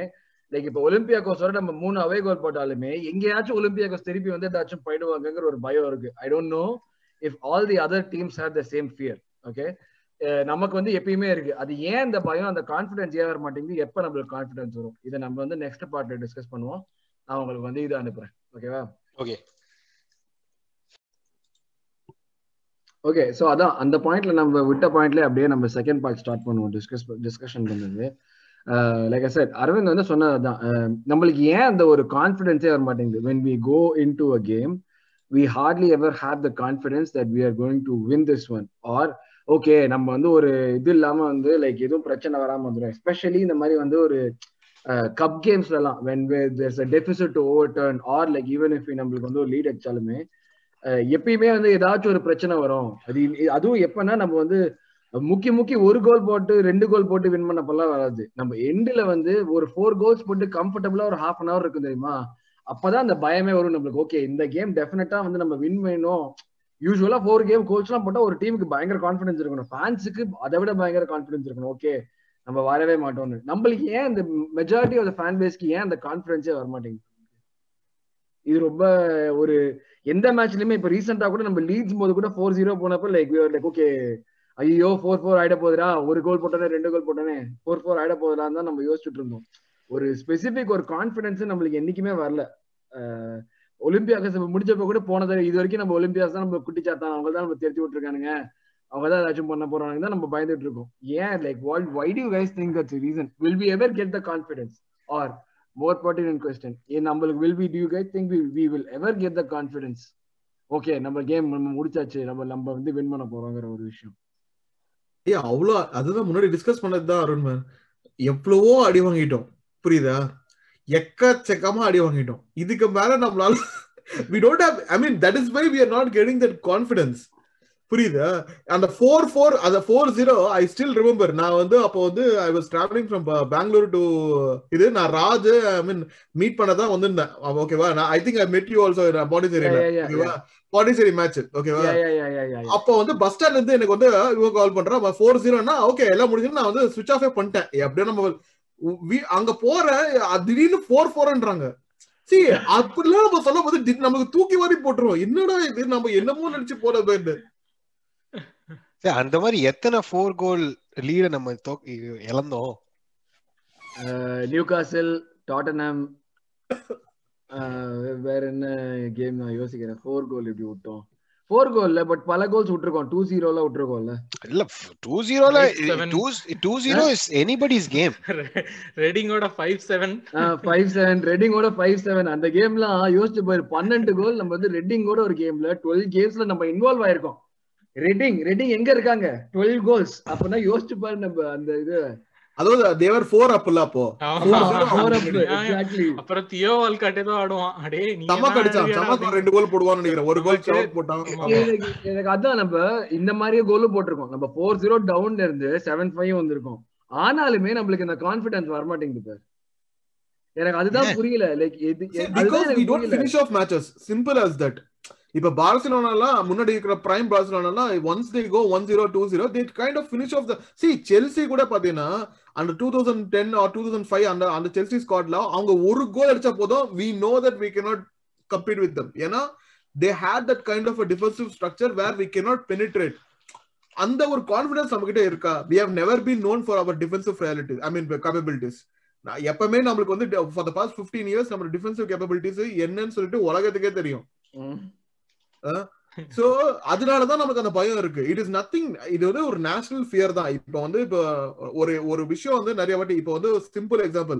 Speaker 3: லைக் இப்போ ஒலிம்பியா கோஸோட நம்ம மூணு அவே கோல் போட்டாலுமே எங்கேயாச்சும் ஒலிம்பியா கோஸ் திருப்பி வந்து ஏதாச்சும் போயிடுவாங்கிற ஒரு பயம் இருக்கு I don't know if all the other teams are the same fear okay நமக்கு வந்து எப்பயுமே இருக்கு அது ஏன் அந்த பயம் அந்த கான்பிடன்ஸ் ஏன் வர மாட்டேங்குது எப்ப நம்மளுக்கு கான்பிடன்ஸ் வரும் இதை நம்ம வந்து நெக்ஸ்ட் பார்ட்ல டிஸ்கஸ் பண்ணுவோம் நான் உங்களுக்கு வந்து இதை அனுப்புறேன் ஓகேவா ஓகே ஓகே ஸோ அதான் அந்த பாயிண்ட்ல நம்ம விட்ட பாயிண்ட்ல அப்படியே நம்ம செகண்ட் பார்ட் ஸ்டார்ட் பண்ணுவோம் டிஸ்கஸ் டிஸ்கஷன் பண்ணுறது லைக் சார் அரவிந்த் வந்து சொன்னதுதான் நம்மளுக்கு ஏன் அந்த ஒரு கான்ஃபிடென்ஸே வர மாட்டேங்குது when we go in to a game we hardly ever have the confidence that we are going to win this one or okay நம்ம வந்து ஒரு இது இல்லாம வந்து லைக் எதுவும் பிரச்சனை வராம வந்துடும் எஸ்பெஷலி இந்த மாதிரி வந்து ஒரு கப் கேம்ஸ்ல எல்லாம் deficit over turn or like even if நம்மளுக்கு வந்து ஒரு லீட் அடிச்சாலுமே எப்பயுமே வந்து ஏதாச்சும் ஒரு பிரச்சனை வரும் அது அதுவும் எப்பன்னா நம்ம வந்து முக்கி முக்கி ஒரு கோல் போட்டு ரெண்டு கோல் போட்டு வின் பண்ணப்பெல்லாம் வராது நம்ம எண்ட்ல வந்து ஒரு ஃபோர் கோல்ஸ் போட்டு கம்ஃபர்டபுளா ஒரு ஹாஃப் அன் அவர் இருக்கும் தெரியுமா அப்பதான் அந்த பயமே வரும் நம்மளுக்கு ஓகே இந்த கேம் டெஃபினட்டா வந்து நம்ம வின் பண்ணணும் யூஸ்வலா ஃபோர் கேம் கோச் எல்லாம் போட்டா ஒரு டீமுக்கு பயங்கர கான்பிடன்ஸ் இருக்கணும் ஃபேன்ஸுக்கு அதை விட பயங்கர கான்பிடன்ஸ் இருக்கணும் ஓகே நம்ம வரவே மாட்டோம்னு நம்மளுக்கு ஏன் இந்த மெஜாரிட்டி ஆஃப் ஃபேன் பேஸ்க்கு ஏன் அந்த கான்பிடன்ஸே வரமாட்டேங்குது இது ரொம்ப ஒரு எந்த மேட்ச்லயுமே இப்ப ரீசெண்டா கூட நம்ம லீட்ஸ் போது கூட ஃபோர் ஜீரோ போனப்ப லைக் லைக் ஓகே ஐயோ ஃபோர் ஃபோர் ஆயிட போதுரா ஒரு கோல் போட்டோனே ரெண்டு கோல் போட்டோனே ஃபோர் ஃபோர் ஆயிட போதுடான்னு தான் நம்ம யோசிச்சுட்டு இருந்தோம் ஒரு ஸ்பெசிபிக் ஒரு கான்பிடன்ஸ் நம்மளுக்கு என்னைக்குமே வரல ஒலிம்பியாக்கஸ் முடிஞ்சப்ப கூட போனது இது வரைக்கும் நம்ம ஒலிம்பியாஸ் தான் நம்ம சாத்தான் அவங்க தான் நம்ம தெரிஞ்சு விட்டுருக்கானுங்க அவங்க தான் ஏதாச்சும் பண்ண போறாங்க தான் நம்ம பயந்துட்டு இருக்கோம் ஏன் like what why do guys think that's reason will be ever get the confidence or more pertinent question ஏன் நம்மளுக்கு will be do guys think we will ever get the confidence okay நம்ம கேம் நம்ம முடிச்சாச்சு நம்ம
Speaker 4: நம்ம வந்து வின் பண்ண போறோங்கிற ஒரு விஷயம் ஏ அவ்வளோ அதுதான் முன்னாடி டிஸ்கஸ் பண்ணது தான் அருண்மன் எவ்வளவோ அடி வாங்கிட்டோம் புரியுதா எக்கச்சக்கமா அடி வாங்கிட்டோம் இதுக்கு மேல நம்மளால we don't have I mean that is my we are not getting that confidence புரியுது அந்த ஃபோர் ஃபோர் அந்த four zero I still remember நான் வந்து அப்போ வந்து I was travelling from Bangalore to இது நான் ராஜ் ஐ மீன் மீட் பண்ண தான் வந்திருந்தேன் ஓகேவா நான் I think I met you also Pondicherry ஓகேவா பாண்டிச்சேரி மேட்ச் ஓகேவா அப்போ வந்து பஸ் ஸ்டாண்ட்ல இருந்து எனக்கு வந்து இவங்க கால் பண்றா ஃபோர் ஜீரோனா ஓகே எல்லாம் முடிஞ்சுன்னு நான் வந்து சுவிச் ஆஃபே பண்ணிட்டேன் எப்படியோ நம்ம அங்க போற திடீர்னு போர் போர்ன்றாங்க சி அப்படிலாம் நம்ம சொல்லும் போது நமக்கு தூக்கி வாரி போட்டுருவோம் என்னடா இது நம்ம என்னமோ நினைச்சு போற பேர்டு
Speaker 5: அந்த மாதிரி எத்தனை ஃபோர் கோல் லீட நம்ம இழந்தோம் நியூ காசல் டாட்டனம்
Speaker 3: வேற என்ன கேம் நான் யோசிக்கிறேன் ஃபோர் கோல் இப்படி விட்டோம் ஃபோர் கோல்ல பட் பல கோல்ஸ் விட்டுருக்கோம் டூ ஜீரோல விட்டுருக்கோம்ல இல்ல டூ ஜீரோல
Speaker 5: two zero is
Speaker 1: anybody's game ரெடிங்கோட ஃபைவ் செவன்
Speaker 3: ஃபைவ் செவன் ரெடிங்கோட ஃபைவ் செவன் அந்த கேம்லாம் யோசிச்சு போயிரு பன்னெண்டு கோல் நம்ம வந்து ரெட்டிங்கோட ஒரு கேம்ல டுவெல் கேம்ஸ்ல நம்ம இன்வால்வ் ஆயிருக்கோம் ரெட்டிங் ரெட்டிங் எங்க இருக்காங்க டுவெல் கோல்ஸ் அப்பனா யோசிச்சு பாரு நம்ம அந்த இது
Speaker 4: அதாவது தேவர் ஃபோர் அப்ல அப்போ அப்புறம் தியோ வால்காட் ஏதோ ஆடுவான் அடே நீ சமக் அடிச்சான் ரெண்டு கோல் போடுவான்னு நினைக்கிறேன் ஒரு கோல் சமக் போட்டான்
Speaker 3: எனக்கு அதான் நம்ம இந்த மாதிரியே கோல் போட்டிருக்கோம் நம்ம போர் ஜீரோ டவுன்ல இருந்து செவன் 5 வந்திருக்கோம் ஆனாலுமே நம்மளுக்கு இந்த கான்ஃபிடன்ஸ் வர மாட்டேங்குது பாரு எனக்கு அதுதான் புரியல லைக் எது because we don't
Speaker 4: finish off matches simple as that இப்ப பார்சிலோனா முன்னாடி இருக்கிற பிரைம் பார்சிலோனாலாம் once they go one zero two zero they kind of finish off the சி செல்சி கூட பாத்தீங்கன்னா அந்த two thousand ten or two thousand five அந்த அந்த செல்சி ஸ்காட்ல அவங்க ஒரு கோல் அடிச்சா போதும் we know that we cannot compete with them ஏன்னா they had that kind of defensive structure where we cannot penetrate அந்த ஒரு கான்பிடன்ஸ் நம்ம கிட்ட இருக்கா we have never been known for our defensive reality I mean capabilities எப்பவுமே நம்மளுக்கு வந்து for the past fifteen years நம்ம டிஃபென்சிவ் கேபபிலிட்டிஸ் என்னன்னு சொல்லிட்டு உலகத்துக்கே தெரியும் சோ அதனாலதான் நமக்கு அந்த பயம் இருக்கு இட் இஸ் நத்திங் இது வந்து ஒரு நேஷனல் ஃபியர் தான் இப்ப வந்து இப்ப ஒரு ஒரு விஷயம் வந்து நிறைய வாட்டி இப்ப வந்து சிம்பிள் எக்ஸாம்பிள்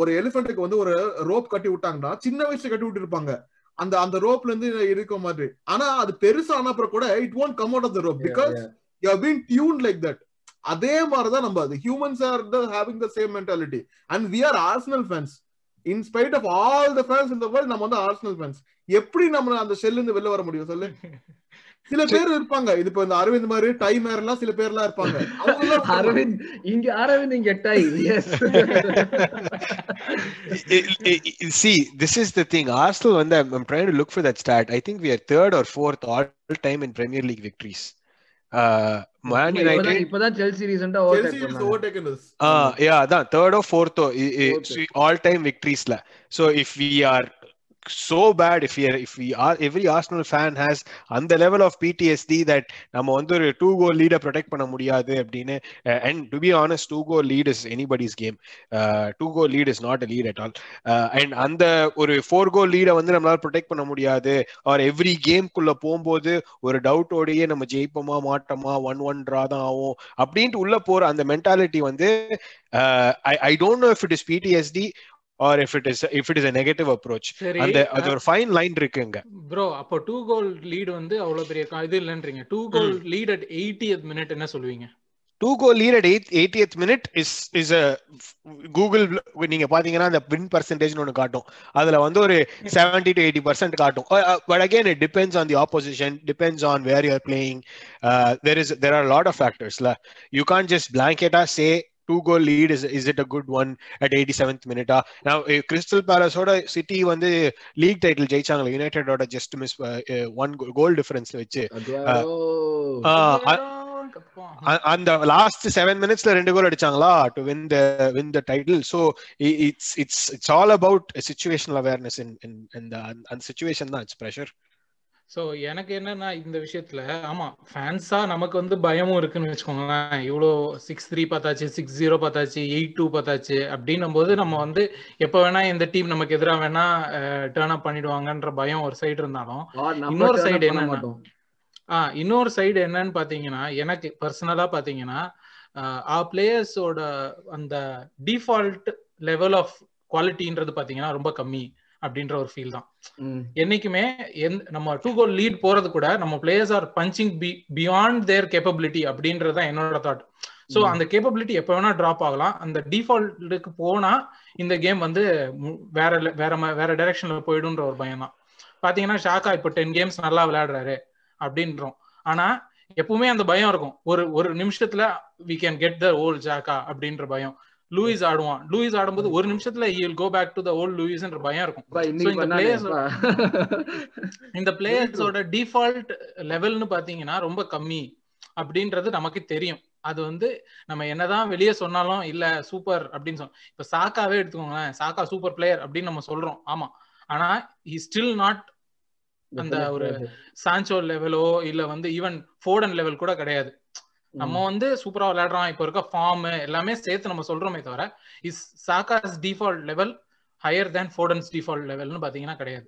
Speaker 4: ஒரு எலிஃபென்ட்டுக்கு வந்து ஒரு ரோப் கட்டி விட்டாங்கன்னா சின்ன வயசுல கட்டி விட்டு இருப்பாங்க அந்த அந்த ரோப்ல இருந்து இருக்க மாதிரி ஆனா அது பெருசா அப்புறம் கூட it won't come out of the rope because you been tuned like that அதே மாதிரிதான் நம்ம அது humans are the having the same mentality and we are Arsenal fans in spite of all the fans இந்த வேர்ல்ட் நம்ம வந்து ஆர்சனல் ஃபேன்ஸ் எப்படி நம்ம அந்த செல்லுந்து வெளில வர முடியும் சொல்லு சில பேர் இருப்பாங்க இது இப்ப இந்த அரவிந்த் மாதிரி டை மேர் எல்லாம் சில பேர் எல்லாம் இருப்பாங்க அரவிந்த் இங்க அரவிந்த் இங்க tie
Speaker 5: see this is the thing arsenal when I'm, I'm trying to look for that stat i think we are third or fourth all time in premier league victories Man United
Speaker 3: இப்போதான் செல்சி ரீசன்ட்டா ஓவர்டேக்
Speaker 5: ஆ யா uh, அதான் தேர்டோ ஃபோர்த்தோ ஆல் டைம் விக்டரிஸ்ல so if we are so bad if we are, if we are every Arsenal fan has அந்த level of PTSD that நம்ம வந்து ஒரு டூ கோல் லீட ப்ரொடெக்ட் பண்ண முடியாது அப்படின்னு and to be honest two goal lead is anybody's game two goal lead is not a lead at all and அந்த ஒரு ஃபோர் கோல் லீடை வந்து நம்மளால ப்ரொடெக்ட் பண்ண முடியாது ஆர் எவ்ரி கேம்குள்ள போகும்போது ஒரு டவுட்டோடையே நம்ம ஜெயிப்போமா மாட்டோமா ஒன் ஒன் ட்ரா தான் ஆகும் அப்படின்ட்டு உள்ள போற அந்த மென்டாலிட்டி வந்து I don't know if it is PTSD or if it is if it is a negative approach அந்த அது ஒரு ஃபைன் லைன் இருக்குங்க
Speaker 1: ப்ரோ அப்போ டூ கோல் லீட் வந்து அவ்வளவு பெரிய இது இல்லன்றீங்க two goal lead at eightieth minute என்ன சொல்வீங்க
Speaker 5: two goal lead at eight eightieth minute is is a Google நீங்க பாத்தீங்கன்னா அந்த வின் பர்சன்டேஜ்னு ஒன்னு காட்டும் அதுல வந்து ஒரு செவன்டி டு எயிட்டி பர்சன்ட் காட்டும் but again it depends on the opposition depends on where you're playing there is there are lot of ஃபேக்டர்ஸ்ல யூ கான் ஜஸ்ட் பிளாங்கெட்டா say two goal lead is is it a good one at eighty seventh மினிட்டா நான் கிறிஸ்டல் பேலஸோட சிட்டி வந்து லீக் டைட்டில் ஜெயிச்சாங்க யுனைடெடோட just miss one goal difference வச்சு அந்த லாஸ்ட் செவன் மினிட்ஸ்ல ரெண்டு கோல் அடிச்சாங்களா to win the win the title so it's it's it's all about situational awareness in in அந்த சுச்சுவேஷன் தான் இட்ஸ் ப்ரெஷர்
Speaker 1: ஸோ எனக்கு என்னன்னா இந்த விஷயத்துல ஆமா ஃபேன்ஸா நமக்கு வந்து பயமும் இருக்குன்னு வச்சுக்கோங்களேன் இவ்வளோ சிக்ஸ் த்ரீ பார்த்தாச்சு சிக்ஸ் ஜீரோ பார்த்தாச்சு எயிட் டூ பார்த்தாச்சு அப்படின்னும் போது நம்ம வந்து எப்போ வேணா இந்த டீம் நமக்கு எதிராக வேணா டேர்ன் அப் பண்ணிடுவாங்கன்ற பயம் ஒரு சைடு இருந்தாலும் இன்னொரு சைடு என்ன ஆஹ் இன்னொரு சைடு என்னன்னு பாத்தீங்கன்னா எனக்கு பர்சனலா பாத்தீங்கன்னா ஆ பிளேயர்ஸோட அந்த டிஃபால்ட் லெவல் ஆஃப் குவாலிட்டின்றது பாத்தீங்கன்னா ரொம்ப கம்மி அப்படின்ற ஒரு ஃபீல் தான் என்னைக்குமே நம்ம டூ கோல் லீட் போறது கூட நம்ம players are punching be beyond their capability தான் என்னோட தாட் ஸோ அந்த கேப்பபிலிட்டி எப்போ வேணா ட்ராப் ஆகலாம் அந்த டிஃபால்ட்டுக்கு போனா இந்த கேம் வந்து வேற வேற வேற டைரக்ஷன்ல போயிடும்ன்ற ஒரு பயம் தான் பாத்தீங்கன்னா ஷாக்கா இப்போ டென் கேம்ஸ் நல்லா விளையாடுறாரு அப்படின்றோம் ஆனா எப்பவுமே அந்த பயம் இருக்கும் ஒரு ஒரு நிமிஷத்துல we can get the old ஜாக்கா அப்படின்ற பயம் லூயிஸ் ஆடுவான் லூயிஸ் ஆடும்போது ஒரு நிமிஷத்துல he'll go back to the old லூயிஸ்ன்ற பயம் இருக்கும் இந்த பிளேயர்ஸோட டிஃபால்ட் லெவல்னு பாத்தீங்கன்னா ரொம்ப கம்மி அப்படின்றது நமக்கு தெரியும் அது வந்து நம்ம என்னதான் வெளியே சொன்னாலும் இல்ல சூப்பர் அப்படின்னு சொன்னோம் இப்ப சாக்காவே எடுத்துக்கோங்களேன் சாக்கா சூப்பர் பிளேயர் அப்படின்னு நம்ம சொல்றோம் ஆமா ஆனா ஹி ஸ்டில் நாட் அந்த ஒரு சான்சோ லெவலோ இல்ல வந்து ஈவன் ஃபோர்டன் லெவல் கூட கிடையாது நம்ம வந்து சூப்பரா விளையாடுறோம் இப்போ இருக்க ஃபார்ம் எல்லாமே சேர்த்து நம்ம சொல்றோமே தவிர is சாக்காஸ் default level higher than ஃபோர்டன்ஸ் default லெவல்னு பாத்தீங்கன்னா கிடையாது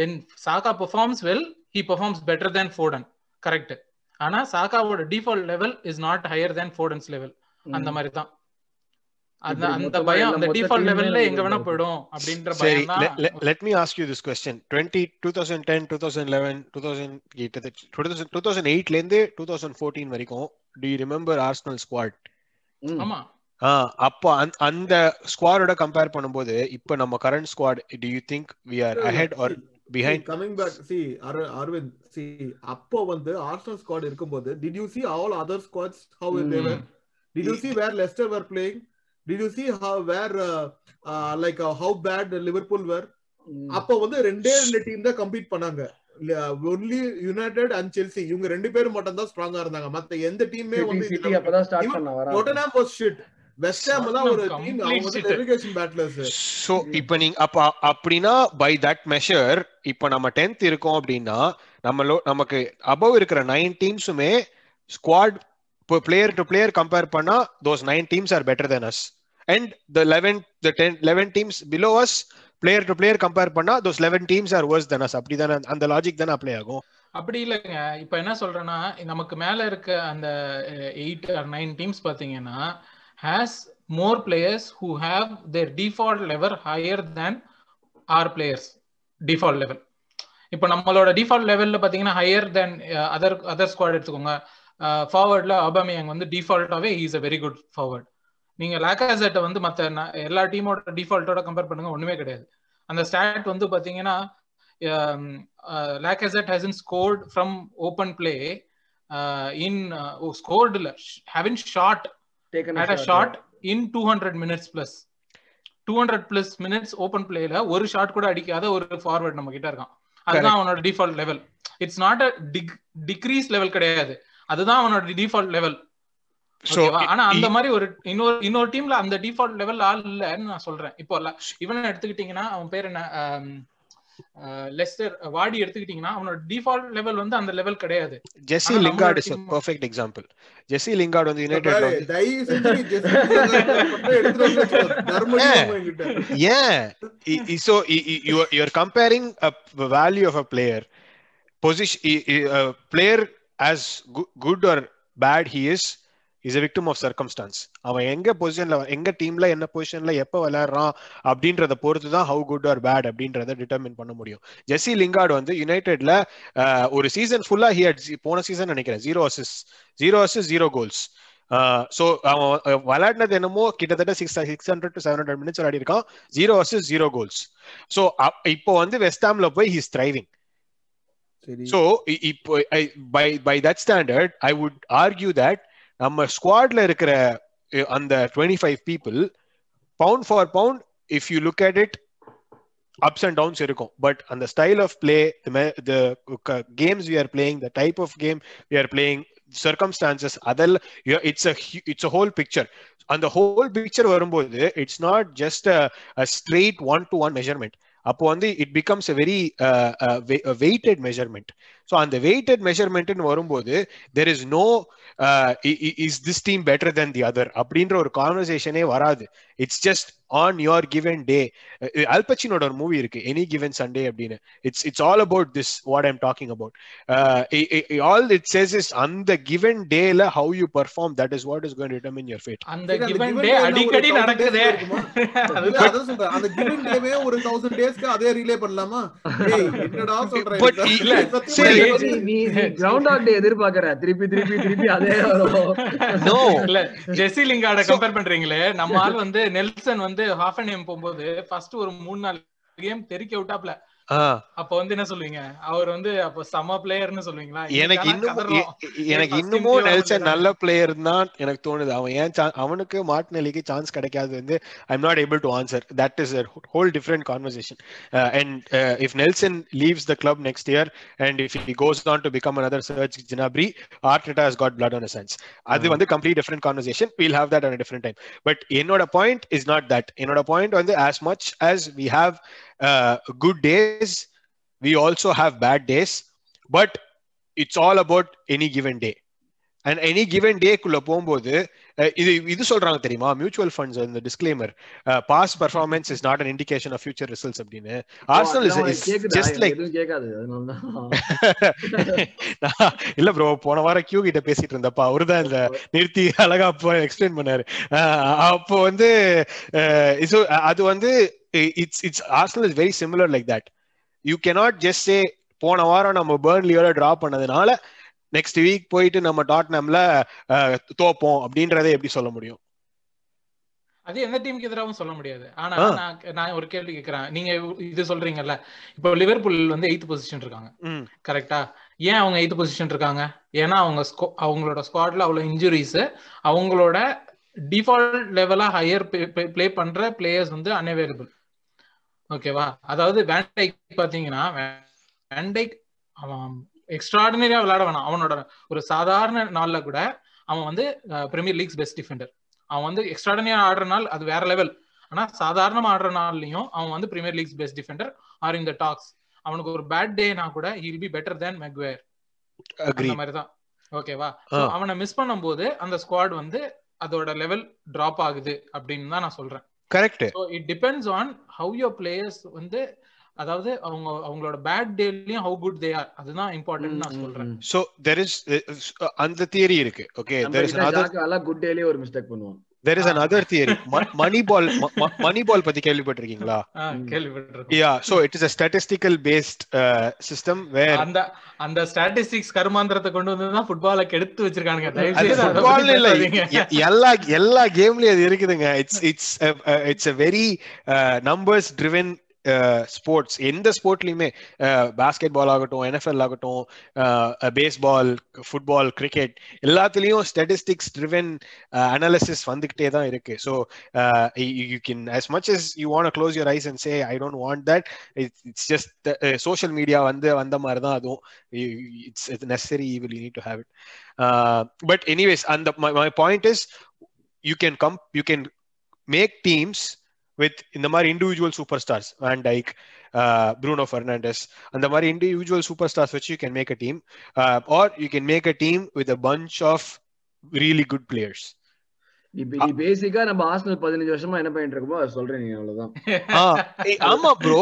Speaker 1: வென் சாக்கா performs well he performs better than ஃபோர்டன் correct ஆனா சாக்காவோட default level is not higher than ஃபோர்டன்ஸ் level
Speaker 5: அந்த மாதிரி தான் அந்த பயம் அந்த டிஃபால்ட் லெவல்ல இருந்து வரைக்கும் ரிமெம்பர் ஸ்குவாட் அந்த ஸ்குவாடோட கம்பேர் பண்ணும்போது இப்ப நம்ம current squad you think we are ahead or
Speaker 4: behind see அப்போ வந்து ஆர்சனல் ஸ்குவாட் இருக்கும்போது did you see all other squads how they were did you see where Leicester were playing did you see how were like how bad Liverpool were அப்ப வந்து ரெண்டே ரெண்டு டீம் தான் கம்ப்ளீட் பண்ணாங்க ஒன்லி யுனைடெட் அண்ட் செல்சி இவங்க ரெண்டு பேரும் மட்டும் தான் ஸ்ட்ராங்கா இருந்தாங்க மத்த எந்த டீமே வந்து டோட்டனாம் வாஸ் ஷிட்
Speaker 5: சோ இப்போ நீங்க அப்ப அப்படினா பை தட் மெஷர் இப்போ நம்ம 10th இருக்கோம் அப்படினா நம்ம நமக்கு அபவ் இருக்கிற நைன்டீன்ஸுமே ஸ்குவாட் இப்போ பிளேயர் டு பிளேயர் கம்பேர் பண்ணா those nine teams are better than us and the eleven the ten eleven teams below us player to player compare பண்ணா those eleven teams are worse than us அப்படி தானே அந்த லாஜிக் தானே அப்ளை ஆகும்
Speaker 1: அப்படி இல்லைங்க இப்ப என்ன சொல்றேன்னா நமக்கு மேல இருக்க அந்த எயிட் ஆர் நைன் டீம்ஸ் பாத்தீங்கன்னா has more players who have their default level higher than our players default level இப்போ நம்மளோட டிஃபால்ட் லெவல்ல பாத்தீங்கன்னா higher than other other squad எடுத்துக்கோங்க ஃபார்வர்டில் அபாமியாங் வந்து டிஃபால்ட்டாகவே is a very good forward நீங்கள் லாக்காசெட்டை வந்து மற்ற எல்லா டீமோட டிஃபால்ட்டோட கம்பேர் பண்ணுங்க ஒன்றுமே கிடையாது அந்த ஸ்டாட் வந்து பார்த்தீங்கன்னா Lacazette has in scored from open play in scored இல்லை heaven shot shot in two hundred minutes plus two hundred plus minutes open பிளேல ஒரு ஷார்ட் கூட அடிக்காத ஒரு ஃபார்வர்ட் நம்ம கிட்ட இருக்கான் அதுதான் அவனோட default level it's not a dig degrees level கிடையாது அதுதான் அவனோட டிஃபால்ட் லெவல் சோ ஆனா அந்த மாதிரி ஒரு இன்னொரு இன்னொரு டீம்ல அந்த டிஃபால்ட் லெவல் ஆள் இல்லன்னு நான் சொல்றேன் இப்போ இவன் எடுத்துக்கிட்டீங்கன்னா அவன் பேர் என்ன லெஸ்டர் வாடி எடுத்துக்கிட்டீங்கன்னா அவனோட டிஃபால்ட் லெவல் வந்து அந்த லெவல் கிடையாது
Speaker 5: Jesse Lingard is perfect example Jesse Lingard வந்து யுனைடெட்ல வந்து
Speaker 1: தயவு செஞ்சு ஜெஸ்ஸி
Speaker 4: லிங்கார்ட்
Speaker 5: ஏன் so you are comparing value of a player position player as good or bad he is is a victim of circumstance அவன் எங்க பொசிஷன்ல எங்க டீம்ல என்ன பொசிஷன்ல எப்போ விளையாடுறான் அப்படின்றத பொறுத்து தான் ஹவு குட் ஆர் பேட் அப்படின்றத டிட்டர்மின் பண்ண முடியும் ஜெஸ்ஸி லிங்கார்டு வந்து யுனைடெட்ல ஒரு சீசன் ஃபுல்லா ஹி ஹட் போன சீசன் நினைக்கிறேன் zero Aziz zero Aziz zero goals so அவன் விளையாடினது என்னமோ கிட்டத்தட்ட six six hundred to seven hundred minutes விளையாடிருக்கான் zero Aziz zero goals so இப்போ வந்து வெஸ்டாம்ல போய் he striving So by by that standard, I would argue that நம்ம ஸ்குவாட்ல இருக்கிற அந்த twenty five people pound for pound if you look at it ups and downs இருக்கும் பட் அந்த style of play games we are playing the type of game we are playing circumstances அதெல்லாம் it's it's a whole picture அந்த ஹோல் பிக்சர் வரும்போது it's not just straight one to one measurement அப்போ வந்து it becomes a very weighted measurement so அந்த வெயிட்டட் மெஷர்மெண்ட்னு வரும்போது there is no is this team better than the other அப்படின்ற ஒரு கான்வர்சேஷனே வராது it's just on your given day அல்பச்சினோட ஒரு மூவி இருக்கு எனி கிவன் சண்டே அப்படின்னு it's it's all about this what I'm talking about all it says is அந்த கிவன் டேல how you perform that is what is going determine your fate அந்த
Speaker 4: கிவன் டே அடிக்கடி நடக்குதே அதான் சொல்றேன் அந்த கிவன் டேவே ஒரு 1000 டேஸ்க்கு அதே ரிலே பண்ணலாமா டேய் என்னடா சொல்றேன்
Speaker 3: எதிர்பார்க்கறேன் திருப்பி திருப்பி திருப்பி
Speaker 1: இல்ல கம்பேர் பண்றீங்களே நம்ம ஆள் வந்து நெல்சன் வந்து ஹாஃப் அண்ட் போகும்போது ஃபர்ஸ்ட் ஒரு மூணு நாள் கேம் தெறிக்க விட்டாப்ல அப்ப வந்து என்ன சொல்லுவீங்க அவர் வந்து அப்ப சம பிளேயர்னு சொல்லுவீங்களா எனக்கு இன்னும் எனக்கு இன்னமும் நெல்சன் நல்ல
Speaker 5: பிளேயர் தான் எனக்கு தோணுது அவன் ஏன் அவனுக்கு மார்டினலிக்கு சான்ஸ் கிடைக்காது வந்து I am not able to answer that is whole different conversation and if Nelson leaves the club next year and if he goes on to become another Serge Gnabry Arteta has got blood on sense அது hmm. வந்து complete different conversation we'll have that on different time but என்னோட பாயிண்ட் இஸ் நாட் தட் என்னோட பாயிண்ட் வந்து as much as we have uh, good days. We also have bad days, but it's all about any given day. And any given டேக்குள்ள போகும்போது uh, இது இது சொல்றாங்க தெரியுமா மியூச்சுவல் ஃபண்ட்ஸ் இந்த disclaimer past performance is not an indication of future results அப்படின்னு ஆர்சனல் இஸ் ஜஸ்ட் லைக் இல்ல ப்ரோ போன வாரம் கியூ கிட்ட பேசிட்டு இருந்தப்ப அவரு தான் இந்த நிறுத்தி அழகா அப்போ எக்ஸ்பிளைன் பண்ணாரு uh, அப்போ வந்து uh, அது வந்து it's it's Arsenal is very similar like that you cannot just say போன வாரம் நம்ம பேர்ன்லியோட டிரா பண்ணதுனால நெக்ஸ்ட் வீக் போயிட்டு நம்ம டாட் டாட்னம்ல தோப்போம் அப்படின்றத எப்படி சொல்ல முடியும்
Speaker 1: அது எந்த டீமுக்கு எதிராகவும் சொல்ல முடியாது ஆனா நான் நான் ஒரு கேள்வி கேட்கிறேன் நீங்க இது சொல்றீங்கல்ல இப்போ லிவர்பூல் வந்து எயித் பொசிஷன் இருக்காங்க கரெக்டா ஏன் அவங்க எயித் பொசிஷன் இருக்காங்க ஏன்னா அவங்க அவங்களோட ஸ்குவாட்ல அவ்வளவு இன்ஜுரிஸ் அவங்களோட டிஃபால்ட் லெவலா ஹையர் பிளே பண்ற பிளேயர்ஸ் வந்து அன்அவைலபிள் ஓகேவா அதாவது வேண்டைக் பாத்தீங்கன்னா வேண்டைக் அவன் எக்ஸ்ட்ராடினரியா விளையாட வேணாம் அவனோட ஒரு சாதாரண நாள்ல கூட அவன் வந்து பிரீமியர் லீக்ஸ் பெஸ்ட் டிஃபெண்டர் அவன் வந்து எக்ஸ்ட்ராடனியா ஆடுற நாள் அது வேற லெவல் ஆனா சாதாரணமா ஆடுற நாள்லயும் அவன் வந்து Premier League's best defender or இந்த டாக்ஸ் அவனுக்கு ஒரு பேட் டேனா கூட hill be better than Maguire அந்த மாதிரி தான் ஓகேவா அவனை மிஸ் பண்ணும்போது அந்த ஸ்குவாட் வந்து அதோட லெவல் டிராப் ஆகுது அப்படின்னு தான் நான் சொல்றேன் correct it depends on how your players வந்து அதாவது அவங்க அவங்களோட பேட் டேலயும் ஹவு குட் தே ஆர் அதுதான் இம்பார்ட்டன்ட் நான் சொல்றேன்
Speaker 5: சோ தேர் இஸ் அந்த தியரி இருக்கு okay there is another
Speaker 1: good டேலயே ஒரு மிஸ்டேக் பண்ணுவான்
Speaker 5: தெர் இஸ் அனதர் தியரி மணி பால் பத்தி கேள்விப்பட்டிருக்கீங்களா
Speaker 1: கேள்விப்பட்டிருக்கேன்
Speaker 5: yeah so it is a statistical based system uh, where
Speaker 1: அந்த அந்த ஸ்டாட்டிஸ்டிக்ஸ் கர்மாந்திரத்தை கொண்டு வந்து தான் ஃபுட்பால கெடுத்து வச்சிருக்கானுங்க ஃபுட்பால் இல்ல
Speaker 5: எல்லா எல்லா கேம்லயும் அது இருக்குதுங்க it's it's it's a very uh, numbers driven sports எந்த ஸ்போர்ட்லையுமே பாஸ்கெட் பால் ஆகட்டும் என்எஃப்எல் ஆகட்டும் பேஸ்பால் ஃபுட்பால் கிரிக்கெட் எல்லாத்துலேயும் ஸ்டாட்டிஸ்டிக்ஸ் ட்ரிவன் அனாலிசிஸ் வந்துகிட்டே தான் இருக்கு so you can as much as you want close your eyes and say I don't want that it's it's just social media வந்து வந்த மாதிரி தான் அதுவும் it's it's necessary will you need to have it but anyways அந்த my point is you can come you can make teams with இந்த மாதிரி individual superstars Van Dijk Bruno Fernandes அந்த மாதிரி இண்டிவிஜுவல் சூப்பர் ஸ்டார்ஸ் வச்சு you can make a team or you can make a team with a bunch of really good players
Speaker 3: பேசிக்கா நம்ம ஆர்சனல் பதினஞ்சு வருஷமா என்ன பண்ணிட்டு இருக்கோமோ அதை சொல்றேன் நீங்க
Speaker 5: அவ்வளவுதான் ஆமா bro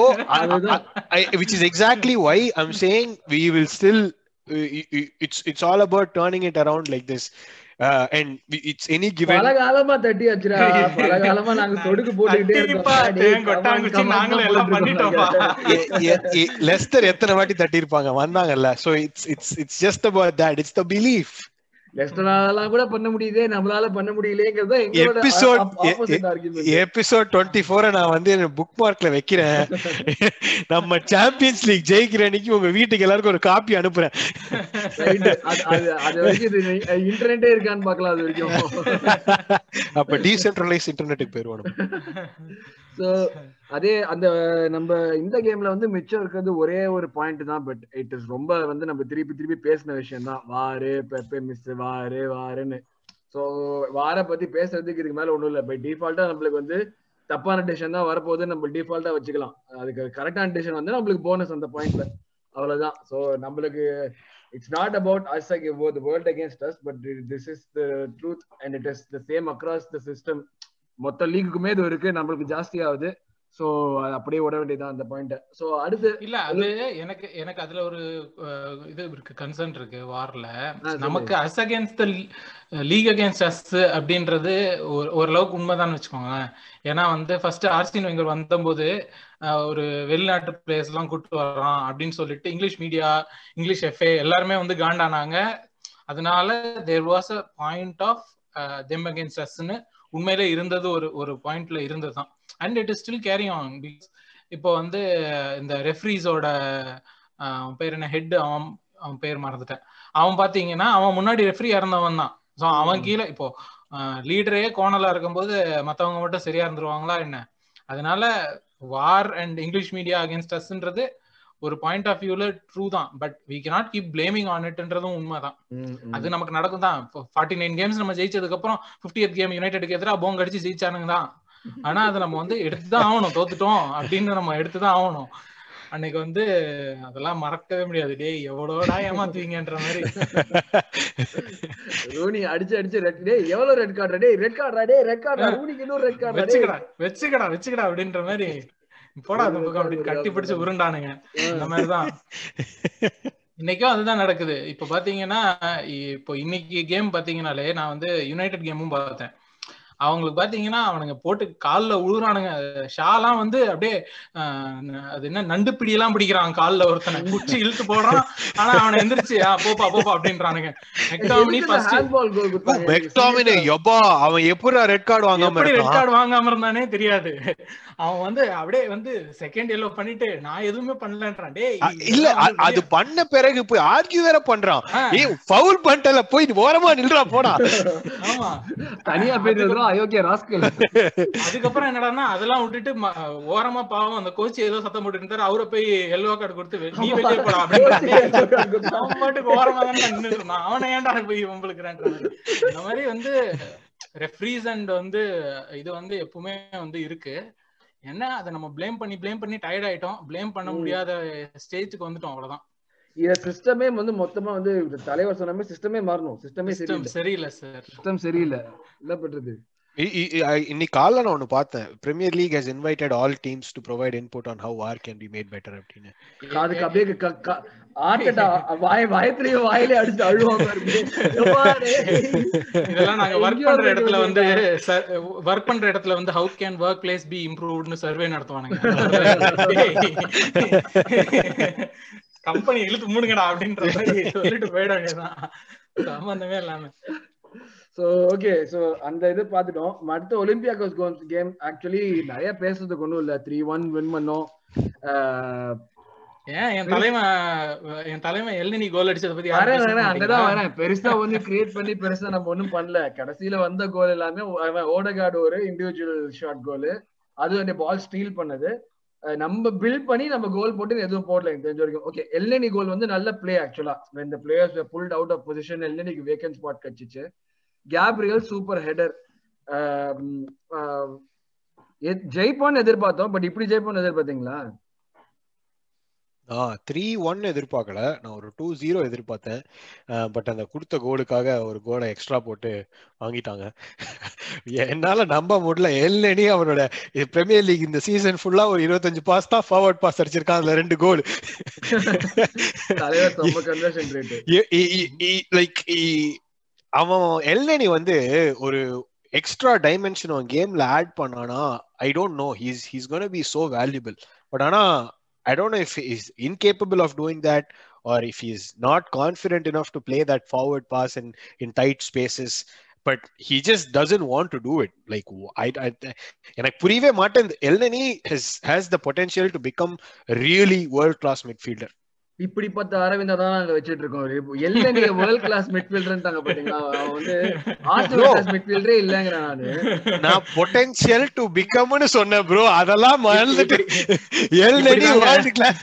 Speaker 5: which is it's it's all turning it like this and it's தட்டி எத்தனை வாட்டி தட்டி இருப்பாங்க வந்தாங்கல்ல so it's it's it's just about that it's the belief
Speaker 3: லெஸ்டனால கூட பண்ண முடியுதே நம்மளால பண்ண முடியலங்கிறது எபிசோட்
Speaker 5: எபிசோட் 24 நான் வந்து புக் மார்க்ல வைக்கிறேன் நம்ம சாம்பியன்ஸ் லீக் ஜெயிக்கிற அன்னைக்கு உங்க வீட்டுக்கு எல்லாருக்கும் ஒரு காப்பி அனுப்புறேன்
Speaker 3: அது வரைக்கும் இன்டர்நெட்டே இருக்கான்னு பார்க்கலாம் அது வரைக்கும்
Speaker 5: அப்ப டீசென்ட்ரலைஸ் இன்டர்நெட்டுக்கு போயிருவோம்
Speaker 3: சோ அதே அந்த நம்ம இந்த கேம்ல வந்து மிச்சம் இருக்கிறது ஒரே ஒரு பாயிண்ட் தான் பட் இட் இஸ் ரொம்ப வந்து நம்ம திருப்பி திருப்பி பேசின விஷயம் தான் வாரு பெப்பே மிஸ் வாரு வாருன்னு ஸோ வாரை பத்தி பேசுறதுக்கு இதுக்கு மேல ஒன்றும் இல்லை பை டிஃபால்ட்டா நம்மளுக்கு வந்து தப்பான டிஷன் தான் வரப்போகுது நம்ம டிஃபால்ட்டா வச்சுக்கலாம் அதுக்கு கரெக்டான டிஷன் வந்து நம்மளுக்கு போனஸ் அந்த பாயிண்ட்ல அவ்வளவுதான் ஸோ நம்மளுக்கு it's not about us the world against us but this is the truth and it is the same across the system மொத்த லீக்குமே இது இருக்கு நம்மளுக்கு ஜாஸ்தி ஆகுது சோ அப்படியே விட வேண்டியதுதான் அந்த
Speaker 1: பாயிண்ட் சோ அடுத்து இல்ல அது எனக்கு எனக்கு அதுல ஒரு இது இருக்கு கன்சர்ன் இருக்கு வார்ல நமக்கு us against league against us அப்படின்றது ஒரு ஓரளவுக்கு உண்மைதான் வச்சுக்கோங்க ஏன்னா வந்து ஃபர்ஸ்ட் ஆர்சின் வெங்கர் வந்தபோது ஒரு வெளிநாட்டு பிளேஸ் எல்லாம் கூட்டு வர்றோம் அப்படின்னு சொல்லிட்டு இங்கிலீஷ் மீடியா இங்கிலீஷ் எஃப்ஏ எல்லாருமே வந்து காண்டானாங்க அதனால there was a point of them against அஸ்ன்னு உண்மையில இருந்தது ஒரு ஒரு பாயிண்ட்ல இருந்ததுதான் and it is still carry on இப்போ வந்து இந்த ரெஃப்ரீஸோட பேர் என்ன ஹெட் அவன் அவன் பேர் மறந்துட்டேன் அவன் பார்த்தீங்கன்னா அவன் முன்னாடி ரெஃப்ரி இறந்தவன் தான் ஸோ அவன் கீழே இப்போ லீடரே கோணலா இருக்கும்போது மற்றவங்க மட்டும் சரியா இருந்துருவாங்களா என்ன அதனால வார் அண்ட் இங்கிலீஷ் மீடியா அகேன்ஸ்ட் அஸ்ன்றது ஒரு பாயிண்ட் ஆஃப் வியூல ட்ரூ தான் but we cannot keep blaming on இட்ன்றதும் உண்மைதான் அது நமக்கு நடக்கும் தான் ஃபார்ட்டி நைன் கேம்ஸ் நம்ம ஜெயிச்சதுக்கு அப்புறம் ஃபிஃப்டி எத் கேம் யுனைடெட் எதிராக போங்க அடிச்சு ஜெயிச்சானுங்க தான் ஆனா அதை நம்ம வந்து எடுத்துதான் ஆகணும் தோத்துட்டோம் அப்படின்னு நம்ம எடுத்துதான் ஆகணும் அன்னைக்கு வந்து அதெல்லாம் மறக்கவே முடியாது டேய் எவ்வளோடா ஏமாத்துவீங்கன்ற மாதிரி
Speaker 3: ரூனி அடிச்சு அடிச்சு ரெட் எவ்வளவு ரெட் கார்டு டேய் ரெட் கார்டா டேய் ரெட் கார்டா ரூனிக்கு இன்னும் ரெட் கார்டு வெச்சுக்கடா
Speaker 1: வெச்சுக்கடா வெச்சுக்கடா அப்படின்ற மாதிரி போடா அது முகம் அப்படி கட்டி பிடிச்சு உருண்டானுங்க இந்த மாதிரிதான் இன்னைக்கும் அதுதான் நடக்குது இப்ப பாத்தீங்கன்னா இப்போ இன்னைக்கு கேம் பாத்தீங்கன்னாலே நான் வந்து யுனைடெட் கேமும் பார்த்தேன் அவங்களுக்கு பாத்தீங்கன்னா அவனுங்க போட்டு காலில் உழுகுறானுங்க ஷாலாம் வந்து அப்படியே அது என்ன நண்டு பிடியெல்லாம் பிடிக்கிறான் காலில் ஒருத்தனை குச்சி இழுத்து போடுறான் ஆனா அவனை எந்திரிச்சு போப்பா போப்பா அப்படின்றானுங்க
Speaker 5: அவன் எப்படி ரெட் கார்டு வாங்காம எப்படி ரெட் கார்டு
Speaker 1: வாங்காம இருந்தானே தெரியாது அவன் வந்து அப்படியே வந்து செகண்ட் எல்லோ பண்ணிட்டு நான் எதுவுமே பண்ணலன்றான் டேய்
Speaker 5: இல்ல அது பண்ண பிறகு போய் ஆர்கியூ வேற பண்றான் ஏய் ஃபவுல் பண்ணிட்டல போய் ஓரமா நில்றா போடா ஆமா தனியா போய் அயோக்கிய ராஸ்கல்
Speaker 1: அதுக்கப்புறம் என்னடான்னா அதெல்லாம் விட்டுட்டு ஓரமா பாவம் அந்த கோச்சி ஏதோ சத்தம் போட்டு இருந்தாரு அவரை போய் எல்லோ கார்டு கொடுத்து வெளியே போடா ஓரமா தான் அவனை ஏன்டா போய் உங்களுக்கு இந்த மாதிரி வந்து ரெஃப்ரீஸ் அண்ட் வந்து இது வந்து எப்பவுமே வந்து இருக்கு என்ன அதை நம்ம பிளேம் பண்ணி பிளேம் பண்ணி டயர்ட் ஆயிட்டோம் பிளேம் பண்ண முடியாத ஸ்டேஜுக்கு வந்துட்டோம் அவ்வளவுதான்
Speaker 3: இந்த சிஸ்டமே வந்து மொத்தமா வந்து தலைவர் சொன்ன சிஸ்டமே மாறணும் சிஸ்டமே சரியில்லை
Speaker 1: சரியில்லை சார்
Speaker 5: சிஸ்டம் சரியில்லை என்ன பண்றது இன்னைக்கு காலைல நான் ஒன்னு பார்த்தேன் premier league has invited all teams to provide input on how R can be made better அப்படின்னு அதுக்கு அப்படியே ஆர்டட்டா வாய் வாயத்திலேயே வாயிலே
Speaker 3: அடிச்சு அழுவாங்க
Speaker 1: இதெல்லாம் நாங்க ஒர்க் பண்ற இடத்துல வந்து ஒர்க் பண்ற இடத்துல வந்து how can work place be இம்ப்ரூவ்ட்னு சர்வே நடத்துவானுங்க கம்பெனி இழுத்து மூடுங்கடா அப்படின்ற மாதிரி சொல்லிட்டு போயிட சம்பந்தமே இல்லாம
Speaker 3: சோ ஓகே சோ அந்த இது பாத்துட்டோம் மற்ற கோஸ் கோன்ஸ் கேம் ஆக்சுவலி நிறைய பேசுறதுக்கு ஒன்றும் இல்ல த்ரீ ஒன் வின் பண்ணோம்
Speaker 1: uh, என் தலைமை கோல்
Speaker 3: பெருசா வந்து கிரியேட் பண்ணி பெருசா நம்ம பண்ணல கடைசியில வந்த கோல் எல்லாமே ஓடகார்டு ஒரு இண்டிவிஜுவல் பால் ஸ்டீல் நம்ம பண்ணி நம்ம கோல் போட்டு எதுவும் போடல எனக்கு தெரிஞ்ச வரைக்கும் ஓகே கோல் வந்து நல்ல பிளே ஆக்சுவலா இந்த players out position spot Gabriel super header ஜெயிப்பான்னு எதிர்பார்த்தோம் பட் இப்படி ஜெயிப்பான்னு எதிர்பார்த்தீங்களா
Speaker 5: த்ரீ ஒன் எதிர்பார்க்கல நான் ஒரு டூ ஜீரோ எதிர்பார்த்தேன் பட் அந்த கொடுத்த கோலுக்காக ஒரு கோலை எக்ஸ்ட்ரா போட்டு வாங்கிட்டாங்க என்னால நம்ப முடியல எல்லனி அவனோட பிரீமியர் லீக் இந்த சீசன் ஃபுல்லா ஒரு இருபத்தஞ்சு பாஸ் தான் ஃபார்வர்ட் பாஸ் அடிச்சிருக்கான் அதுல ரெண்டு கோல் லைக் அவன் எல்னி வந்து ஒரு எக்ஸ்ட்ரா டைமென்ஷன் அவன் கேம்ல ஆட் பண்ணானா I don't know he's he's cone be so valuable but ஆனா I don't know if is incapable of doing that or if is not confident enough to play that forward pass in in tight spaces but he just doesn't want to do it like எனக்கு புரியவே மாட்டேன் Elneny has has the potential to become really world class midfielder
Speaker 3: இப்படி பார்த்த அரவிந்தா தான் நாங்க வச்சிட்டு இருக்கோம் எல்லாம் நீங்க வேர்ல்ட் கிளாஸ் தாங்க பாத்தீங்களா வந்து ஆஸ்ட்ரேலியா கிளாஸ் மிட்ஃபீல்டரே இல்லங்கற நானு
Speaker 5: நான் பொட்டன்ஷியல் டு பிகம்னு சொன்னேன் ப்ரோ அதெல்லாம் மறந்துட்டு எல்ரெடி வேர்ல்ட் கிளாஸ்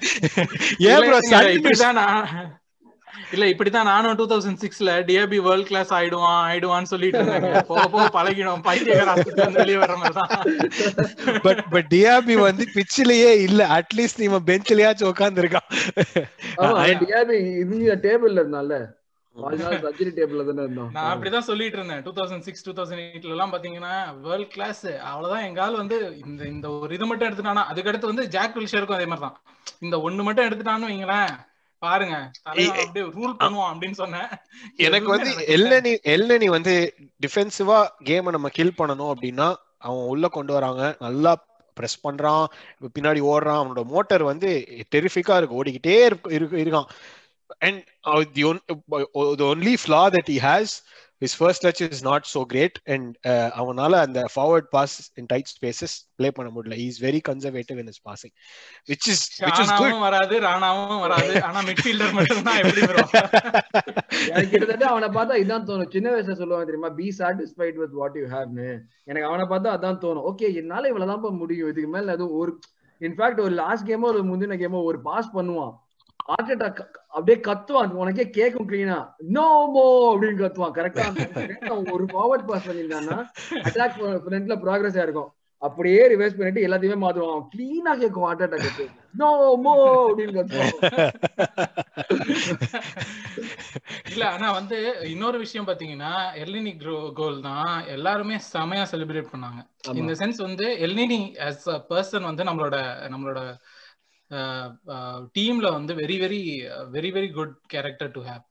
Speaker 5: ஏன் ப்ரோ சன்
Speaker 1: இல்ல இப்படித்தான் நானும் டூ தௌசண்ட் சிக்ஸ்ல டிஏபி வேர்ல்ட் கிளாஸ் ஆயிடுவான் ஆயிடுவான் சொல்லிட்டு இருந்தாங்க போக போக பழகிடும் பைத்தியக்கார வெளியே வர மாதிரி
Speaker 5: பட் டிஆபி வந்து பிச்சிலேயே இல்ல அட்லீஸ்ட் இவன் பெஞ்ச்லயாச்சும் உட்கார்ந்து இருக்கான்
Speaker 1: டிஆபி
Speaker 3: இது டேபிள்ல இருந்தால நான் அப்படிதான்
Speaker 1: சொல்லிட்டு இருந்தேன் two thousand six two thousand எயிட்ல பாத்தீங்கன்னா வேர்ல்ட் கிளாஸ் அவ்வளவுதான் எங்கால வந்து இந்த இந்த ஒரு இது மட்டும் எடுத்துட்டானா அதுக்கடுத்து வந்து ஜாக் வில்ஷருக்கும் அதே மாதிரிதான் இந்த ஒண்ணு மட்டும் எடுத்துட்டான்னு வைங்களேன் பாருங்க ரூல் பண்ணுவான் அப்படின்னு சொன்னேன்
Speaker 4: எனக்கு வந்து
Speaker 5: எல்லனி எல்லனி வந்து டிஃபென்சிவா கேமை நம்ம கில் பண்ணணும் அப்படின்னா அவன் உள்ள கொண்டு வராங்க நல்லா ப்ரெஸ் பண்றான் பின்னாடி ஓடுறான் அவனோட மோட்டர் வந்து டெரிஃபிக்கா இருக்கு ஓடிக்கிட்டே இருக்கு இருக்கான் and the only flaw that he has is first touch is not so great and அவனால அந்த forward pass in tight spaces play பண்ண முடியல is very conservative in is passing which is which is good
Speaker 1: வராது ராணாவும் வராது ஆனா மிட்ஃபீல்டர் மட்டும் தான் எப்படி வரும்
Speaker 3: கிட்டத்தட்ட அவனை பார்த்தா இதான் தோணும் சின்ன வயசுல சொல்லுவாங்க தெரியுமா be satisfied with what you ஹேவ்னு எனக்கு அவனை பார்த்தா அதான் தோணும் ஓகே என்னால இவ்வளவுதான் முடியும் இதுக்கு மேல ஏதோ ஒரு இன்ஃபேக்ட் ஒரு லாஸ்ட் கேமோ ஒரு முந்தின கேமோ ஒரு பாஸ் பண்ணுவான் ஹார்ட் அட்டாக் அப்படியே கத்துவான் உனக்கே கேக்கும் கிளீனா நோ மோ அப்படின்னு கத்துவான் கரெக்டா ஒரு ஃபார்வர்ட் பாஸ் பண்ணியிருந்தான்னா அட்டாக் ஃப்ரண்ட்ல ப்ராக்ரஸா இருக்கும் அப்படியே ரிவர்ஸ் பண்ணிட்டு எல்லாத்தையுமே மாத்துவான் கிளீனா கேட்கும் ஹார்ட் அட்டாக் நோ மோ அப்படின்னு
Speaker 1: இல்ல ஆனா வந்து இன்னொரு விஷயம் பாத்தீங்கன்னா எல்லினி கோல் தான் எல்லாருமே செமையா செலிப்ரேட் பண்ணாங்க இந்த சென்ஸ் வந்து எல்லினி ஆஸ் அ பர்சன் வந்து நம்மளோட நம்மளோட டீம்ல வந்து very very very very good character to have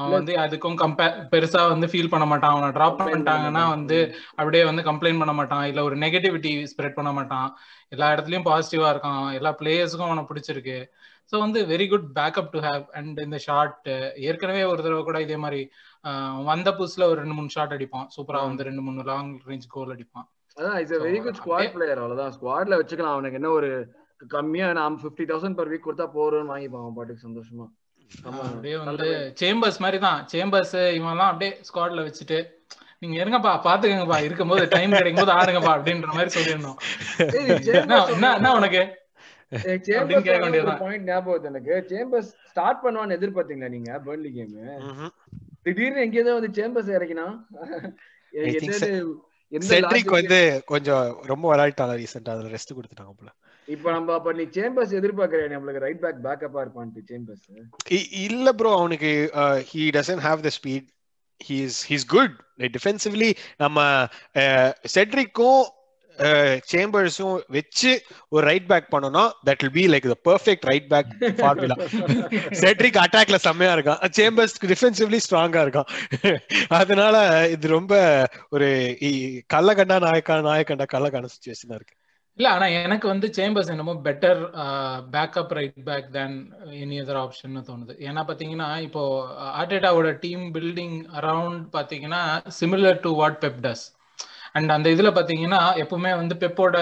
Speaker 1: அவன் வந்து அதுக்கும் கம்பேர் பெருசா வந்து ஃபீல் பண்ண மாட்டான் அவனை ட்ராப் பண்ணிட்டாங்கன்னா வந்து அப்படியே வந்து கம்ப்ளைண்ட் பண்ண மாட்டான் இல்ல ஒரு நெகட்டிவிட்டி ஸ்ப்ரெட் பண்ண மாட்டான் எல்லா இடத்துலயும் பாசிட்டிவா இருக்கான் எல்லா பிளேயர்ஸுக்கும் அவனை பிடிச்சிருக்கு ஸோ வந்து very good backup to have and இந்த ஷார்ட் ஏற்கனவே ஒரு தடவை கூட இதே மாதிரி வந்த புதுசுல ஒரு ரெண்டு மூணு ஷாட் அடிப்பான் சூப்பரா வந்து ரெண்டு மூணு லாங் ரேஞ்ச் கோல் அடிப்பான்
Speaker 3: அதான் a very good squad player அவ்வளவுதான் ஸ்குவாட்ல வச்சுக்கலாம் அவனுக்கு என்ன ஒரு கம்மியா நான் ஃபிஃப்டி தௌசண்ட் பர் வீக் கொடுத்தா போறோம்னு வாங்கி அவன் பாட்டுக்கு சந்தோஷமா அப்படியே
Speaker 1: வந்து சேம்பர்ஸ் மாதிரி தான் சேம்பர்ஸ் இவன் அப்படியே ஸ்குவாட்ல வச்சுட்டு நீங்க இருங்கப்பா பாத்துக்கங்கப்பா இருக்கும்போது டைம் கிடைக்கும் போது ஆடுங்கப்பா அப்படின்ற மாதிரி சொல்லிருந்தோம் என்ன என்ன உனக்கு எனக்கு
Speaker 3: ஸ்டார்ட் எதிர்பார்த்தீங்களா நீங்க திடீர்னு வந்து சேம்பர்ஸ் இறக்கினா
Speaker 5: கொஞ்சம் ரொம்ப அதுல ரெஸ்ட்
Speaker 3: இப்போ நம்ம அப்ப நீ சேம்பர்ஸ் எதிர்பார்க்கறியா நம்மளுக்கு ரைட் பேக் பேக்கப்பா இருப்பான்ட்டு சேம்பர்ஸ்
Speaker 5: இல்ல ப்ரோ அவனுக்கு he doesn't have the speed he's is good defensively நம்ம செட்ரிக்கும் சேம்பர்ஸும் வச்சு ஒரு ரைட் பேக் பண்ணோம்னா that will be like the perfect right back formula Cedric அட்டாக்ல செம்மையா இருக்கான் சேம்பர்ஸ் டிஃபென்சிவ்லி ஸ்ட்ராங்கா இருக்கான் அதனால இது ரொம்ப ஒரு கள்ளக்கண்டா நாயக்கா நாயக்கண்டா கள்ளக்கான சுச்சுவேஷனா இருக்கு
Speaker 1: இல்ல ஆனா எனக்கு வந்து சேம்பர்ஸ் என்னமோ better backup right back than any other option தோணுது ஏன்னா பாத்தீங்கன்னா இப்போ ஆர்டேட்டாவோட டீம் பில்டிங் அரவுண்ட் பாத்தீங்கன்னா similar to what Pep does and அந்த இதுல பாத்தீங்கன்னா எப்பவுமே வந்து பெப்போட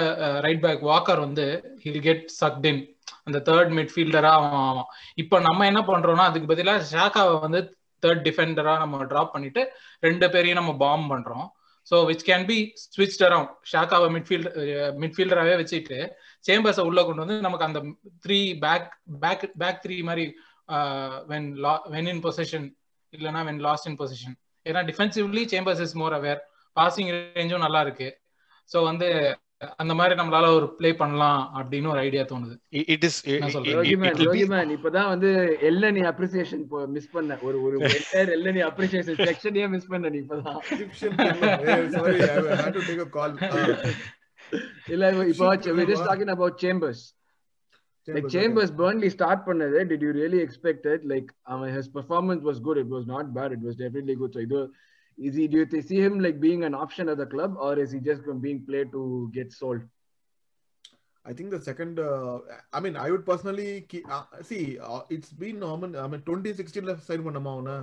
Speaker 1: ரைட் பேக் வாக்கர் வந்து ஹில் கெட் சக்ட் இன் அந்த தேர்ட் மிட்ஃபீல்டரா அவன் ஆவான் இப்போ நம்ம என்ன பண்றோம்னா அதுக்கு பதிலாக ஷாக்காவை வந்து தேர்ட் டிஃபெண்டரா நம்ம டிராப் பண்ணிட்டு ரெண்டு பேரையும் நம்ம பாம் பண்றோம் ஸோ விச் கேன் பி ஸ்விட்ச் அரவுண்ட் ஷாக்காவை மிட்ஃபீல்ட் மிட்ஃபீல்டராகவே வச்சுட்டு சேம்பர்ஸை உள்ளே கொண்டு வந்து நமக்கு அந்த three back back back three மாதிரி வென் லா வென் இன் பொசிஷன் இல்லைனா வென் லாஸ்ட் இன் பொசிஷன் ஏன்னா defensively Chambers is more aware passing ரேஞ்சும் நல்லா இருக்கு ஸோ வந்து அந்த மாதிரி நம்மளால ஒரு ப்ளே பண்ணலாம் அப்படின்னு ஒரு ஐடியா தோணுது இட் இஸ்
Speaker 5: ரோகிமேன்
Speaker 3: இப்பதான் வந்து எல்லனி அப்ரிசியேஷன் மிஸ் பண்ண ஒரு ஒரு என்டையர் எல்லனி அப்ரிசியேஷன் செக்ஷனே மிஸ் பண்ண நீ இப்பதான்
Speaker 4: கால் eh,
Speaker 3: இல்ல இப்ப we just talking about Chambers like Chambers Burnley start பண்ணது did you really expected like அவன் his performance was good it was not bad it was definitely good so இது Is he? Do you see him like being an option at the club, or is he just
Speaker 4: being played to get sold? I think the second. Uh, I mean, I would personally keep, uh, see. Uh, it's been normal. I mean, 2016ல சைன் பண்ணமா அவன